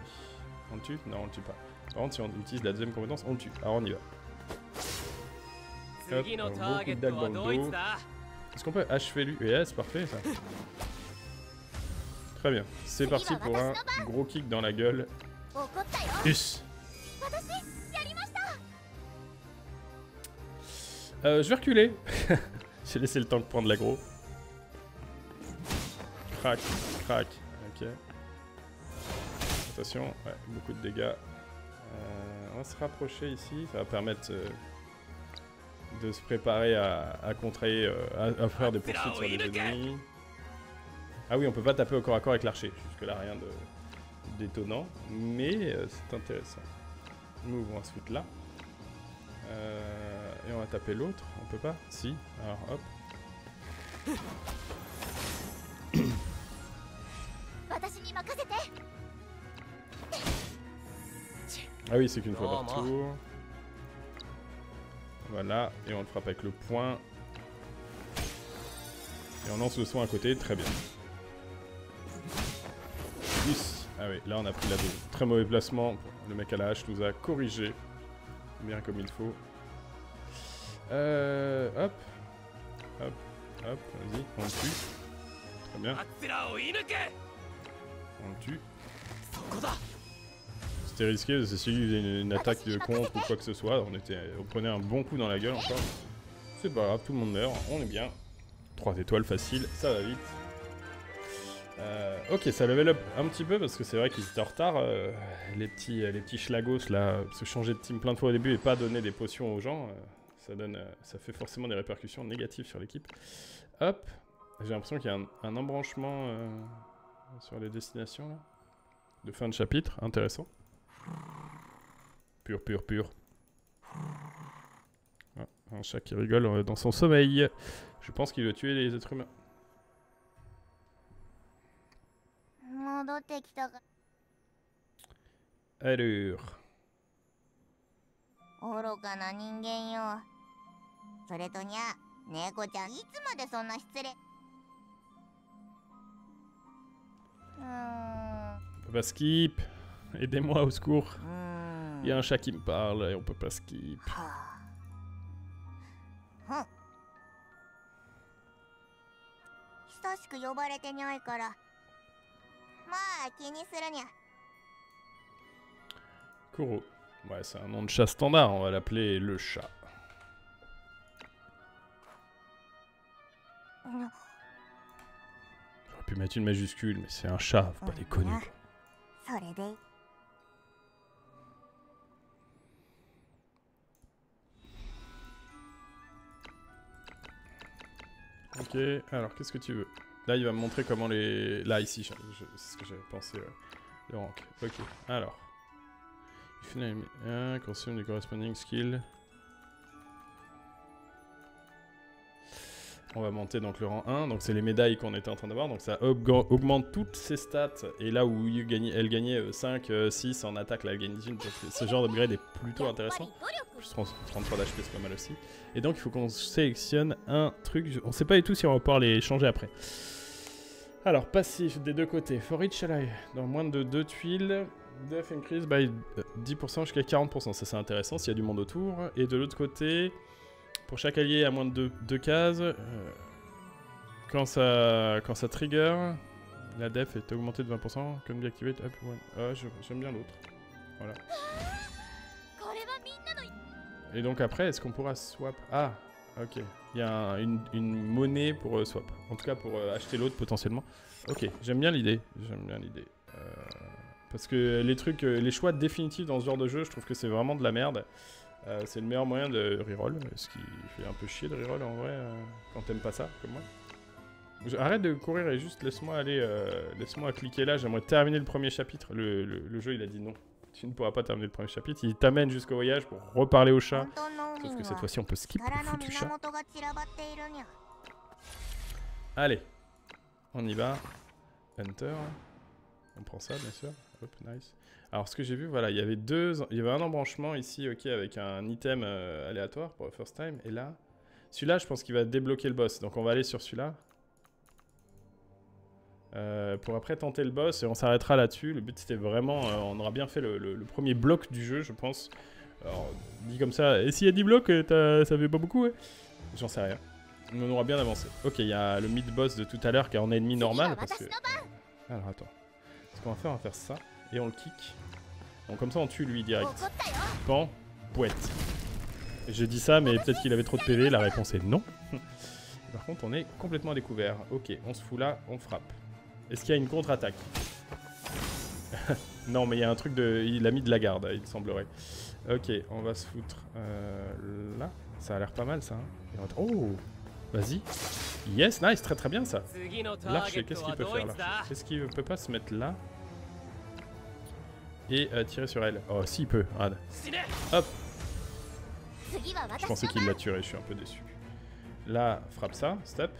On le tue? Non, on le tue pas. Par contre, si on utilise la deuxième compétence, on le tue. Alors on y va. Est-ce qu'on peut achever lui? Eh, et yes, parfait ça. Très bien, c'est parti pour un gros kick dans la gueule. Us Euh, je vais reculer. J'ai laissé le temps de prendre l'aggro. Crac, crac. Ok. Attention, ouais, beaucoup de dégâts. Euh, on va se rapprocher ici. Ça va permettre euh, de se préparer à, contrer, à, à faire des poursuites sur les ennemis. Ah oui, on peut pas taper au corps à corps avec l'archer. Jusque-là, rien d'étonnant. Mais c'est intéressant. Nous, on va se foutre là. Euh, et on va taper l'autre. On peut pas Si. Alors hop. Ah oui, c'est qu'une fois par tour. Voilà, et on le frappe avec le point. Et on lance le son à côté, très bien. Ah oui, là on a pris la 2. Très mauvais placement. Le mec à la hache nous a corrigé. Bien comme il faut. Euh, hop. Hop, hop, vas-y, on le tue. Très bien. On le tue. C'était risqué, c'est si il une, une attaque de contre ou quoi que ce soit, on, était, on prenait un bon coup dans la gueule encore. C'est pas grave, tout le monde meurt, on est bien. 3 étoiles facile, ça va vite. Euh, ok, ça level up un petit peu parce que c'est vrai qu'ils étaient en retard, euh, les petits, les petits schlagos là, se changer de team plein de fois au début et pas donner des potions aux gens. Euh ça donne, euh, ça fait forcément des répercussions négatives sur l'équipe. Hop, j'ai l'impression qu'il y a un, un embranchement euh, sur les destinations là, de fin de chapitre, intéressant. Pur, pur, pur. Ah, un chat qui rigole euh, dans son sommeil. Je pense qu'il veut tuer les êtres humains. 戻ってきたか Alors. 愚かな人間よ それとにゃ猫ちゃんいつまでそんな失礼うーん On peut pas skip. Aidez-moi au secours. うーん Il y a un chat qui me parle et on peut pas skip. はあふん親しく呼ばれてにゃいからまあ気にするにゃ Kuro. Ouais, c'est un nom de chat standard, on va l'appeler le chat. J'aurais pu mettre une majuscule, mais c'est un chat, faut pas déconner. Ok, alors qu'est-ce que tu veux? Là, il va me montrer comment les... Là, ici, c'est ce que j'avais pensé. Euh, le rank. Ok, alors. You finally uh, consume the corresponding skill. On va monter donc le rang 1, donc c'est les médailles qu'on était en train d'avoir, donc ça augmente toutes ses stats, et là où elle gagnait euh, 5, 6 euh, en attaque, là elle gagne 10, ce genre d'upgrade est plutôt intéressant. 33 d'HP c'est pas mal aussi. Et donc il faut qu'on sélectionne un truc, on sait pas du tout si on va pouvoir les changer après. Alors passif des deux côtés, for each ally, dans moins de 2 tuiles, death increase by euh, 10% jusqu'à 40%, ça c'est intéressant s'il y a du monde autour, et de l'autre côté... Pour chaque allié à moins de deux, cases, euh, quand, ça, quand ça trigger, la def est augmentée de 20%, comme activate up one. Ah, j'aime bien l'autre. Voilà. Et donc après, est-ce qu'on pourra swap? Ah, ok. Il y a une, une, monnaie pour euh, swap. En tout cas, pour euh, acheter l'autre potentiellement. Ok, j'aime bien l'idée. J'aime bien l'idée. Parce que les trucs, les choix définitifs dans ce genre de jeu, je trouve que c'est vraiment de la merde. Euh, c'est le meilleur moyen de reroll, ce qui fait un peu chier de reroll en vrai euh, quand t'aimes pas ça, comme moi. Arrête de courir et juste laisse-moi aller, euh, laisse-moi cliquer là, j'aimerais terminer le premier chapitre. Le, le, jeu il a dit non, tu ne pourras pas terminer le premier chapitre, il t'amène jusqu'au voyage pour reparler au chat. Sauf que cette fois-ci on peut skip le foutu chat. Allez, on y va. Hunter, on prend ça bien sûr, hop, nice. Alors ce que j'ai vu, voilà, il y avait deux, il y avait un embranchement ici, ok, avec un item euh, aléatoire pour le first time. Et là, celui-là, je pense qu'il va débloquer le boss. Donc on va aller sur celui-là. Euh, pour après tenter le boss et on s'arrêtera là-dessus. Le but c'était vraiment, euh, on aura bien fait le, premier bloc du jeu, je pense. Alors dit comme ça, et s'il y a 10 blocs, ça fait pas beaucoup, ouais J'en sais rien. On aura bien avancé. Ok, il y a le mid-boss de tout à l'heure qui est en ennemi normal. Alors attends. Ce qu'on va faire, on va faire ça et on le kick. Bon, comme ça, on tue lui direct. Pan, pouette. J'ai dit ça, mais peut-être qu'il avait trop de PV. La réponse est non. Par contre, on est complètement découvert. Ok, on se fout là, on frappe. Est-ce qu'il y a une contre-attaque? Non, mais il y a un truc de... Il a mis de la garde, il semblerait. Ok, on va se foutre euh, là. Ça a l'air pas mal, ça. Hein. Oh Vas-y. Yes, nice, très très bien, ça. L'archer, qu'est-ce qu'il peut faire, l'archer? Est-ce qu'il peut pas se mettre là? et euh, tirer sur elle. Oh, s'il peut. Hop Je pensais qu'il l'a tué, je suis un peu déçu. Là, frappe ça, stop.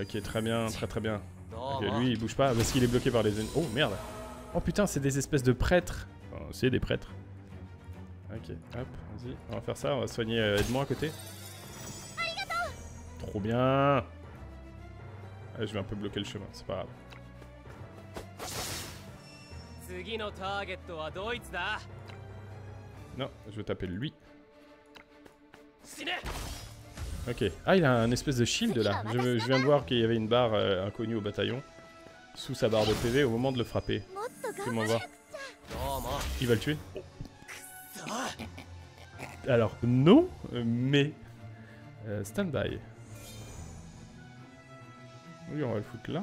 Ok, très bien, très très bien. Ok, lui, il bouge pas parce qu'il est bloqué par les ennemis. Oh, merde Oh putain, c'est des espèces de prêtres oh, C'est des prêtres. Ok, hop, vas-y. On va faire ça, on va soigner euh, Edmond à côté. Trop bien ah, Je vais un peu bloquer le chemin, c'est pas grave. Non, je vais taper lui. Ok. Ah, il a un espèce de shield là. Je, viens de voir qu'il y avait une barre euh, inconnue au bataillon. Sous sa barre de PV au moment de le frapper. Fais-moi voir. Il va le tuer? Alors, non, mais... Euh, stand by. Oui, on va le foutre là.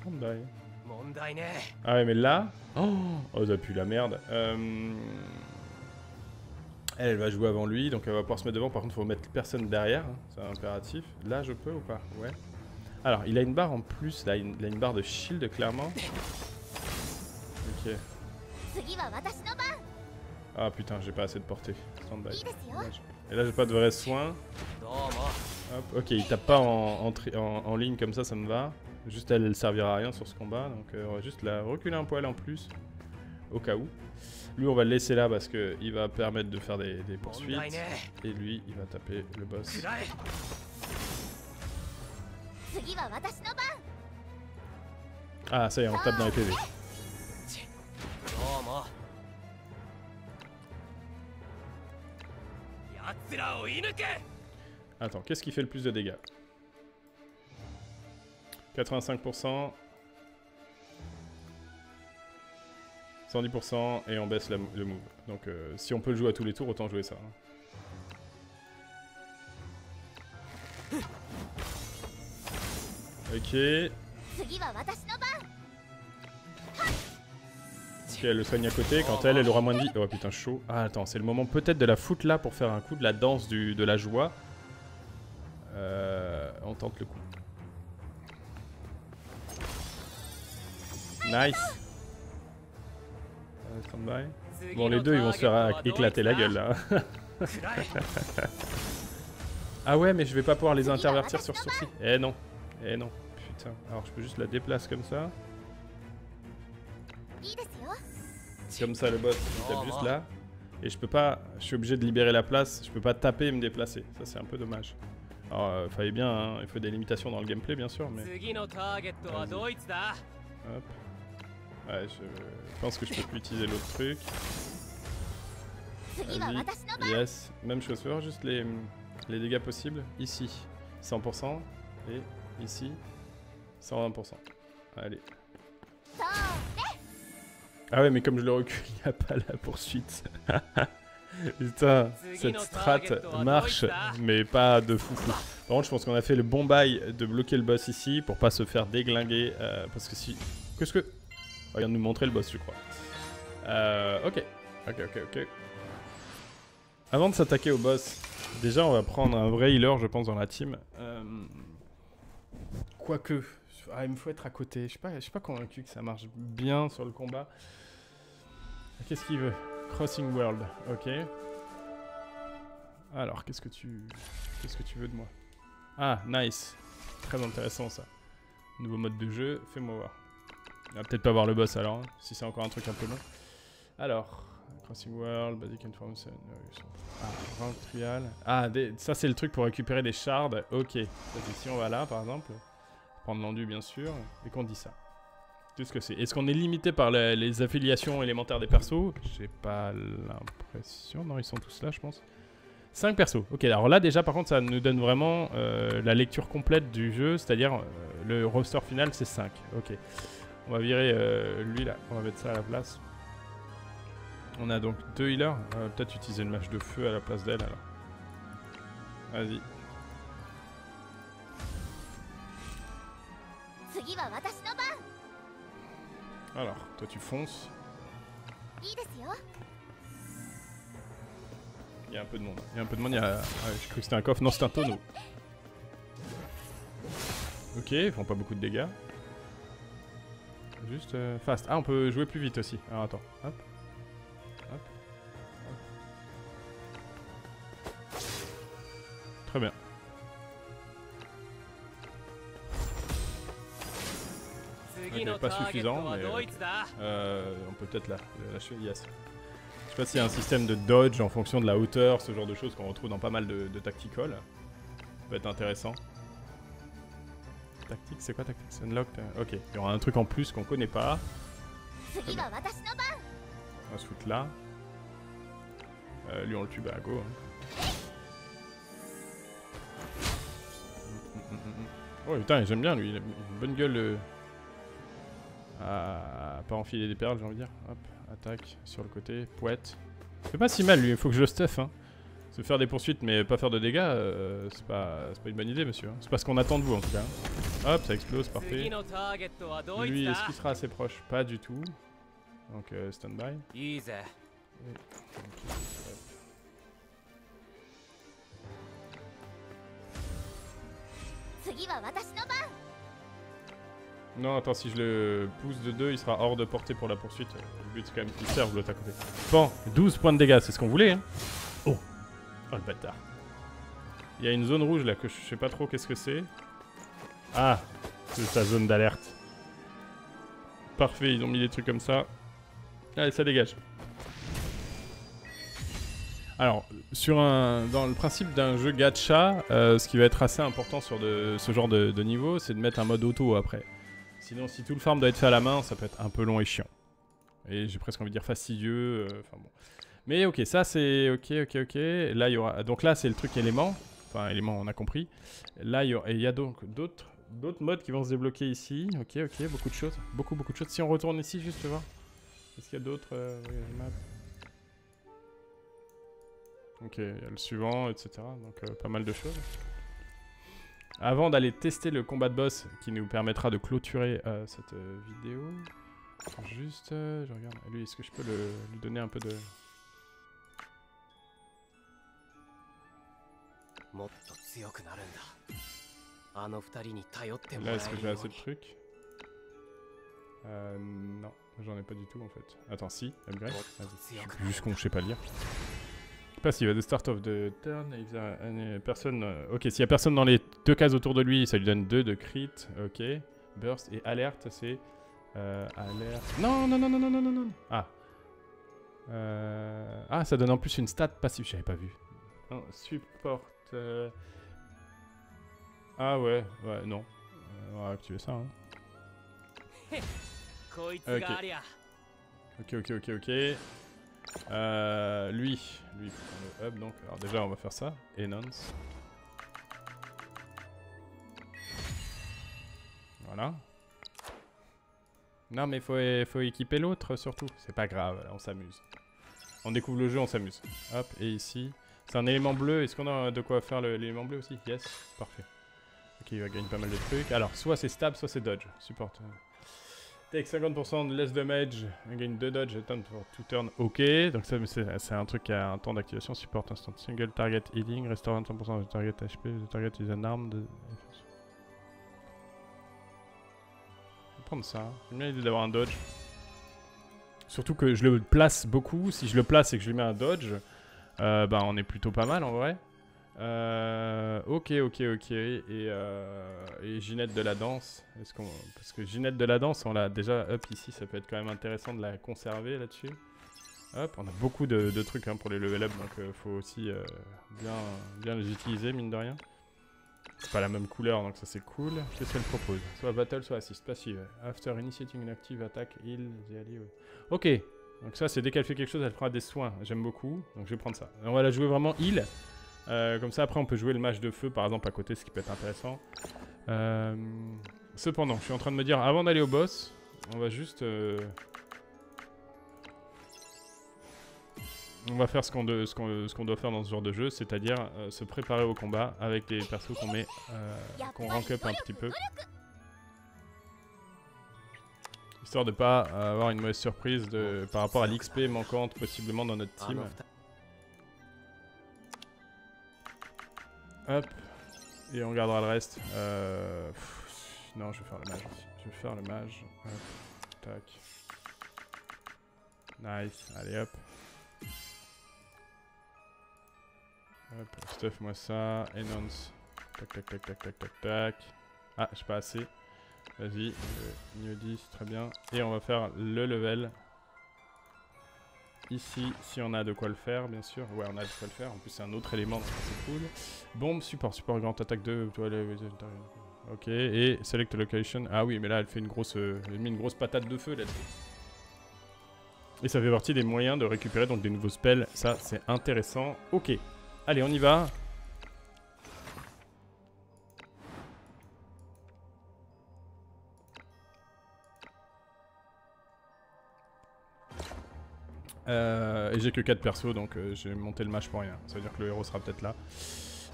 Stand by. Ah ouais, mais là... Oh, oh ça pue la merde. Euh, elle, va jouer avant lui, donc elle va pouvoir se mettre devant. Par contre, faut mettre personne derrière, hein. c'est impératif. Là, je peux ou pas? Ouais. Alors, il a une barre en plus, là, il a une barre de shield, clairement. Ok. Ah putain, j'ai pas assez de portée. Et là, j'ai pas de vrai soin. Hop, ok, il tape pas en ligne comme ça, ça me va. Juste, elle, elle servira à rien sur ce combat. Donc, euh, on va juste la reculer un poil en plus. Au cas où. Lui, on va le laisser là parce qu'il va permettre de faire des, des poursuites. Et lui, il va taper le boss. Ah, ça y est, on tape dans les PV. Attends, qu'est-ce qui fait le plus de dégâts? 85%. 110% et on baisse le move. Donc euh, si on peut le jouer à tous les tours, autant jouer ça. Hein. Ok. Si elle le soigne à côté, quand elle, elle aura moins de vie. Oh putain, chaud. Ah attends, c'est le moment peut-être de la foutre là pour faire un coup de la danse du, de la joie. Euh, on tente le coup. Nice. Euh, stand by. Bon, les deux, ils vont se faire éclater la gueule là. ah ouais, mais je vais pas pouvoir les intervertir sur sourcil. Eh non. Eh non. Putain. Alors, je peux juste la déplacer comme ça. Comme ça, le boss, il tape juste là. Et je peux pas, je suis obligé de libérer la place, je peux pas taper et me déplacer. Ça c'est un peu dommage. Alors, euh, fallait bien, hein, il faut des limitations dans le gameplay bien sûr, mais... Hop. Ouais, je pense que je peux plus utiliser l'autre truc. Yes, même chose, faire juste les, les dégâts possibles. Ici, 100%. Et ici, 120%. Allez. Ah ouais, mais comme je le recule, il n'y a pas la poursuite. Putain, cette strat marche, mais pas de fou. Par contre, je pense qu'on a fait le bon bail de bloquer le boss ici pour pas se faire déglinguer. Euh, parce que si... Qu'est-ce que... Il vient de nous montrer le boss, je crois. Euh, ok. Ok, ok, ok. Avant de s'attaquer au boss, déjà, on va prendre un vrai healer, je pense, dans la team. Euh, Quoique. Ah, il me faut être à côté. Je suis pas, pas convaincu que ça marche bien sur le combat. Qu'est-ce qu'il veut? Crossing World, ok. Alors, qu'est-ce que tu... Qu'est-ce que tu veux de moi? Ah, nice. Très intéressant ça. Nouveau mode de jeu, fais-moi voir. On va peut-être pas voir le boss alors, hein, si c'est encore un truc un peu long. Alors, Crossing World, Basic Information... Ah, Rank Trial... Ah, ça c'est le truc pour récupérer des shards, ok. Si on va là, par exemple, prendre l'endu bien sûr, et qu'on dit ça. C'est ce que c'est. Est-ce qu'on est limité par les, les affiliations élémentaires des persos? J'ai pas l'impression. Non, ils sont tous là, je pense. 5 persos. Ok, alors là, déjà, par contre, ça nous donne vraiment euh, la lecture complète du jeu, c'est-à-dire euh, le roster final, c'est 5. Ok. On va virer euh, lui là, on va mettre ça à la place. On a donc deux healers. On va peut-être utiliser une mâche de feu à la place d'elle alors. Vas-y. Alors, toi tu fonces. Il y a un peu de monde. Il y a un peu de monde. Il y a... Ah, je cru que c'était un coffre. Non, c'est un tonneau. Ok, ils font pas beaucoup de dégâts. Juste euh, fast. Ah, on peut jouer plus vite aussi. Alors attends. Hop. Hop. Hop. Très bien. pas suffisant, mais, ok. Euh, on peut peut-être la, la lâcher. Yes. Je sais pas s'il y a un système de dodge en fonction de la hauteur, ce genre de choses qu'on retrouve dans pas mal de, de tactical. Ça peut être intéressant. Tactique, c'est quoi Tactics Unlocked Ok, il y aura un truc en plus qu'on connaît pas. On va se foutre là. Euh, lui on le tue, bah go. Hein. Oh putain, j'aime bien lui, il a une bonne gueule. Euh... À... pas enfiler des perles, j'ai envie de dire. Hop, attaque sur le côté, poète. Fait pas si mal lui, il faut que je le stuff. Hein. Faire des poursuites mais pas faire de dégâts, euh, c'est pas, pas, une bonne idée monsieur. Hein. C'est pas ce qu'on attend de vous en tout cas. Hein. Hop, ça explose, parfait. Lui, est-ce qu'il sera assez proche? Pas du tout. Donc euh, stand-by. Non, attends, si je le pousse de 2, il sera hors de portée pour la poursuite. Le but, c'est quand même qu'il serve l'autre à côté. Bon, 12 points de dégâts, c'est ce qu'on voulait. Hein. Oh le bâtard. Il y a une zone rouge, là, que je sais pas trop qu'est-ce que c'est. Ah C'est sa zone d'alerte. Parfait, ils ont mis des trucs comme ça. Allez, ça dégage. Alors, sur un, dans le principe d'un jeu gacha, euh, ce qui va être assez important sur ce genre de, de niveau, c'est de mettre un mode auto après. Sinon, si tout le farm doit être fait à la main, ça peut être un peu long et chiant. Et j'ai presque envie de dire fastidieux. euh, Enfin bon. Mais ok, ça c'est ok, ok, ok. Là, il y aura. Donc là, c'est le truc élément. Enfin, élément, on a compris. Là, il y, aura- y a donc d'autres d'autres modes qui vont se débloquer ici. Ok, ok, beaucoup de choses. Beaucoup, beaucoup de choses. Si on retourne ici, juste voir. Est-ce qu'il y a d'autres euh. Ok, il y a le suivant, etc. Donc euh, pas mal de choses. Avant d'aller tester le combat de boss qui nous permettra de clôturer euh, cette vidéo, juste, je regarde, lui, est-ce que je peux lui donner un peu de... Là, est-ce que j'ai assez de trucs euh, non, j'en ai pas du tout en fait. Attends, si, upgrade. Vas-y, juste qu'on je sais pas lire. Passive, à the start of the turn, if there any person... Ok, s'il y a personne dans les deux cases autour de lui, ça lui donne 2 de crit, ok. Burst et alerte, c'est... Euh, alerte... Non, non, non, non, non, non, non, non Ah euh... Ah, ça donne en plus une stat passive, j'avais pas vu. Non, support euh, ah ouais, ouais, non. Euh, on va activer ça. Hein. Ok. Ok, ok, ok, ok. Euh, lui, lui, le hub donc. Alors déjà, on va faire ça. Enance. Voilà. Non mais faut, faut équiper l'autre surtout. C'est pas grave, on s'amuse. On découvre le jeu, on s'amuse. Hop, et ici. C'est un élément bleu. Est-ce qu'on a de quoi faire l'élément bleu aussi? Yes, parfait. Ok, il va gagner pas mal de trucs. Alors, soit c'est stab, soit c'est dodge. Support. Take 50% de less damage. Gagne 2 dodge turn for 2 turn. Ok, donc ça c'est un truc qui a un temps d'activation. Support instant single target healing. Restore 25% de target HP. The target is an arm. De... Je vais prendre ça. J'aime bien l'idée d'avoir un dodge. Surtout que je le place beaucoup. Si je le place et que je lui mets un dodge, euh, bah on est plutôt pas mal en vrai. Euh, ok, ok, ok. Et, euh, et Ginette de la danse. Parce que Ginette de la danse, on l'a déjà up ici. Ça peut être quand même intéressant de la conserver là-dessus. Hop, on a beaucoup de, trucs hein, pour les level up, donc euh, faut aussi euh, bien, bien les utiliser mine de rien. C'est pas la même couleur, donc ça c'est cool. Qu'est-ce qu'elle propose? Soit battle, soit assist passive. After initiating an active attack, heal the ouais. Ok, donc ça c'est dès qu'elle fait quelque chose, elle prend des soins. J'aime beaucoup, donc je vais prendre ça. On va la jouer vraiment heal. Euh, comme ça après on peut jouer le match de feu par exemple à côté, ce qui peut être intéressant. Euh, cependant, je suis en train de me dire, avant d'aller au boss, on va juste... euh, On va faire ce qu'on doit faire dans ce genre de jeu, c'est-à-dire se préparer au combat avec des persos qu'on met, qu'on rank up un petit peu. Histoire de pas euh, avoir une mauvaise surprise par rapport à l'XP manquante possiblement dans notre team. Hop. Et on gardera le reste. Euh, non, je vais faire le mage. Je vais faire le mage. Hop. Tac. Nice. Allez hop. Hop, stuff moi ça. Enhance. Tac tac tac tac tac tac tac. Ah, j'ai pas assez. Vas-y. euh, Niveau 10, très bien. Et on va faire le level. Ici, si on a de quoi le faire, bien sûr. Ouais, on a de quoi le faire. En plus, c'est un autre élément, donc c'est cool. Bombe, support, support, grand attaque 2. toi, les- les- Ok, et select location. Ah oui, mais là, elle fait une grosse, euh, elle met une grosse patate de feu là-dessus. Et ça fait partie des moyens de récupérer donc des nouveaux spells. Ça, c'est intéressant. Ok, allez, on y va. Euh, et j'ai que 4 persos, donc euh, j'ai monté le match pour rien. Ça veut dire que le héros sera peut-être là.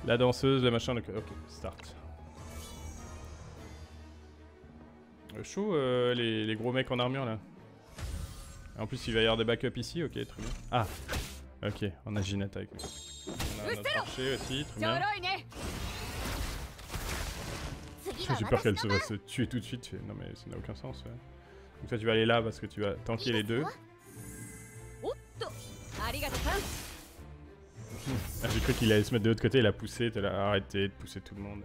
La danseuse, le machin, le... Ok, start. Euh, chou, euh, les, gros mecs en armure, là. En plus, il va y avoir des backups ici, ok, très bien. Ah Ok, on a Ginette avec nous. On a notre marché aussi, très bien. J'ai peur qu'elle se va se tuer tout de suite. Non mais ça n'a aucun sens. Donc toi tu vas aller là parce que tu vas tanker les deux. Ah, j'ai cru qu'il allait se mettre de l'autre côté, il a poussé, t'as là, arrêtez de pousser tout le monde.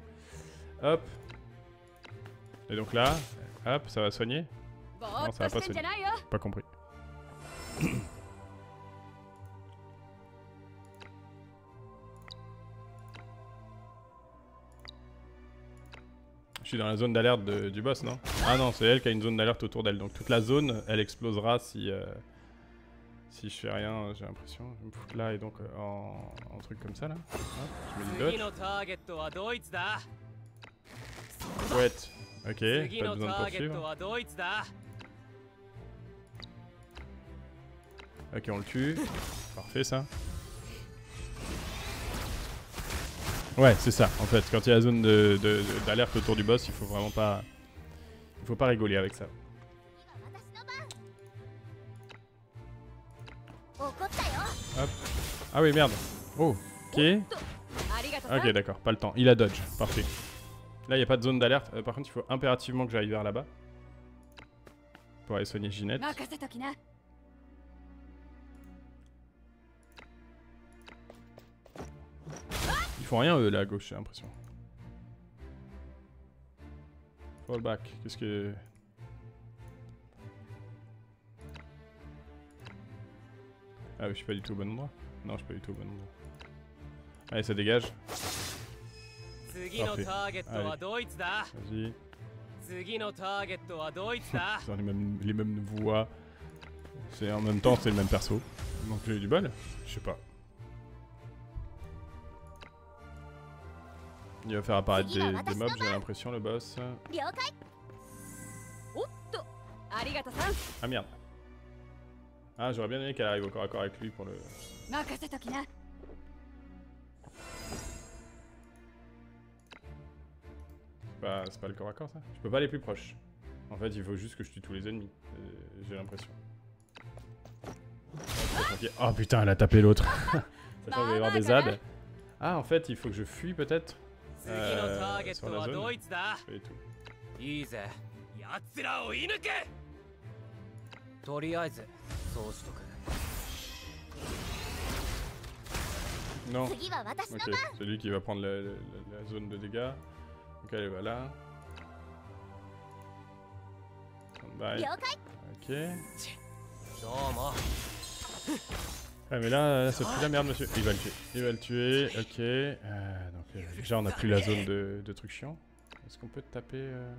Hop. Et donc là, hop, ça va soigner Non, ça va pas soigner. Pas compris. Je suis dans la zone d'alerte du boss, non? Ah non, c'est elle qui a une zone d'alerte autour d'elle, donc toute la zone, elle explosera si... Euh, si je fais rien, euh, j'ai l'impression. Je me foutre là et donc euh, en, truc comme ça là. Hop, je me dis dodge. Ouais. Ok, pas besoin de poursuivre. Ok, on le tue. Parfait ça. Ouais, c'est ça. En fait, quand il y a la zone d'alerte autour du boss, il faut vraiment pas, il faut pas rigoler avec ça. Ah oui, merde. Oh, ok. Ok, d'accord, pas le temps. Il a dodge, parfait. Là, il n'y a pas de zone d'alerte. Euh, par contre, il faut impérativement que j'aille vers là-bas. Pour aller soigner Ginette. Ils font rien, eux, là, à gauche, j'ai l'impression. Fall back, qu'est-ce que... Ah, je suis pas du tout au bon endroit. Non, je suis pas du tout au bon endroit. Allez, ça dégage. Vas-y. Les mêmes, voix. C'est en même temps, c'est le même perso. Donc j'ai du bol Je sais pas. Il va faire apparaître des, des mobs, j'ai l'impression, le boss. Ah merde. Ah, j'aurais bien aimé qu'elle arrive au corps à corps avec lui pour le. 任せときな C'est pas, c'est pas le corps à corps ça Je peux pas aller plus proche. En fait, il faut juste que je tue tous les ennemis. euh, J'ai l'impression. Oh putain, elle a tapé l'autre. Sachant qu'il va y avoir des ZAD. Ah, en fait, il faut que je fuis peut-être 次のターゲットはドイツだ Pas du tout. いいぜ奴らを射抜けとりあえずそうしとく non. C'est lui qui va prendre la, zone de dégâts. Ok, elle là. Bye. Ok. Ah mais là, c'est plus la merde monsieur. Il va le tuer. Il va le tuer, ok. Euh, donc euh, déjà on a plus la zone de, de trucs. Est-ce qu'on peut taper... Euh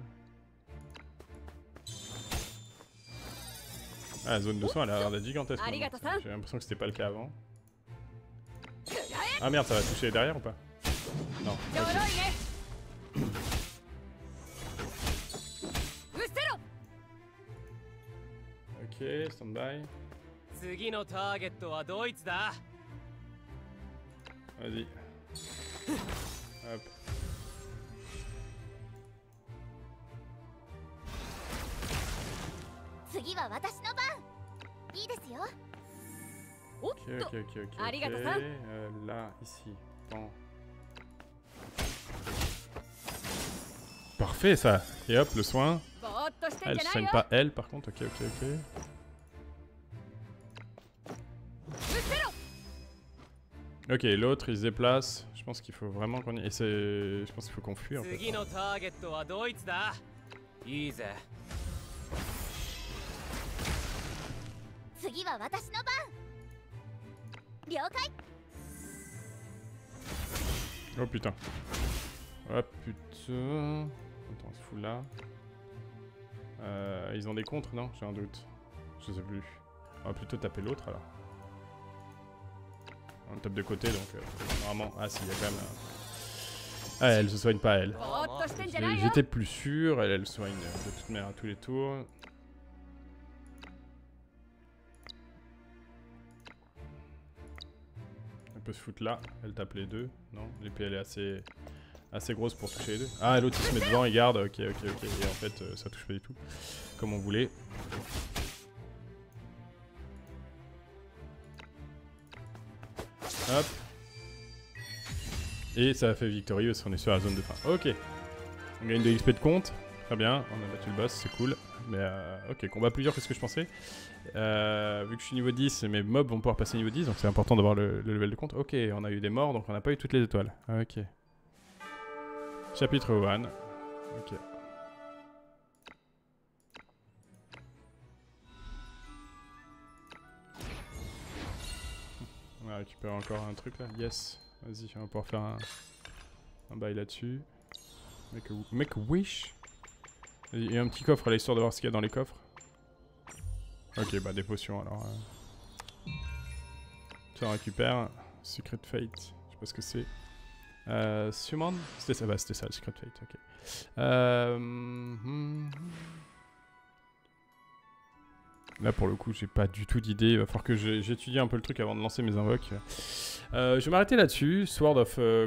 Ah, la zone de soin, elle a l'air d'être gigantesque. Hein. J'ai l'impression que c'était pas le cas avant. Ah merde, ça va toucher derrière ou pas? Non. Ok, stand by. Vas-y. Hop. 次は私の番いいですよおっ Ok, と ok, ok, ok. Arigato-san. ok. Euh, là, ici. Bon. Parfait ça. Et hop, le soin. ぼーっとしてん Elle じゃない soigne よ pas elle par contre. Ok, ok, ok. うっせろ Ok, l'autre il se déplace. Je pense qu'il faut vraiment qu'on y. Et c'est. Je pense qu'il faut qu'on fuit en fait. 次のターゲットはドイツだいいぜ次は私の番了解 Oh putain. Oh putain. Attends, on se fout là. Euh, ils ont des contres, non J'ai un doute. Je sais plus. On va plutôt taper l'autre alors. On tape de côté donc euh, normalement. Ah si, il y a quand même. un- Ah, elle se soigne pas elle. ぼーっとしてんじゃないよ J'étais plus sûr, elle, elle soigne euh, de toute manière à tous les tours. Peut se foutre là, elle tape les deux. Non, l'épée elle est assez, assez grosse pour toucher les deux. Ah, l'autre il se met devant, il garde, ok, ok, ok. Et en fait, euh, ça touche pas du tout, comme on voulait. Hop. Et ça a fait victorieux parce qu'on est sur la zone de fin. Ok. On gagne de XP de compte. Très bien. On a battu le boss, c'est cool. Mais euh, ok, combat plus dur que ce que je pensais. Euh, vu que je suis niveau 10, mes mobs vont pouvoir passer niveau 10, donc c'est important d'avoir le, le level de compte. Ok, on a eu des morts, donc on n'a pas eu toutes les étoiles. Ok. Chapitre 1. Ok. On a récupéré encore un truc là. Yes. Vas-y, on va pouvoir faire un, un bail là-dessus. Make make a wish. Et un petit coffre là, histoire de voir ce qu'il y a dans les coffres. Ok, bah des potions alors. euh. Ça on récupère. Secret Fate. Je sais pas ce que c'est. Euh, Summon? C'était ça, bah, c'était ça, le Secret Fate, ok. Euh, hmm. Là pour le coup j'ai pas du tout d'idée, il va falloir que j'étudie un peu le truc avant de lancer mes invoques. Euh, je vais m'arrêter là-dessus, Sword of euh.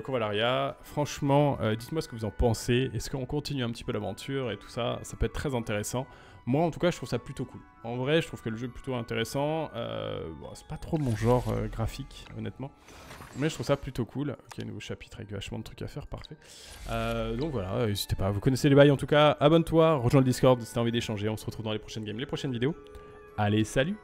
Franchement, euh, dites-moi ce que vous en pensez. Est-ce qu'on continue un petit peu l'aventure et tout ça? Ça peut être très intéressant. Moi en tout cas je trouve ça plutôt cool. En vrai je trouve que le jeu est plutôt intéressant. Euh, c'est pas trop mon genre graphique honnêtement. Mais je trouve ça plutôt cool. Ok, nouveau chapitre avec vachement de trucs à faire, parfait. Donc voilà, n'hésitez pas, vous connaissez les bails en tout cas. Abonne-toi, rejoins le Discord si t'as envie d'échanger. On se retrouve dans les prochaines games, les prochaines vidéos. Allez, salut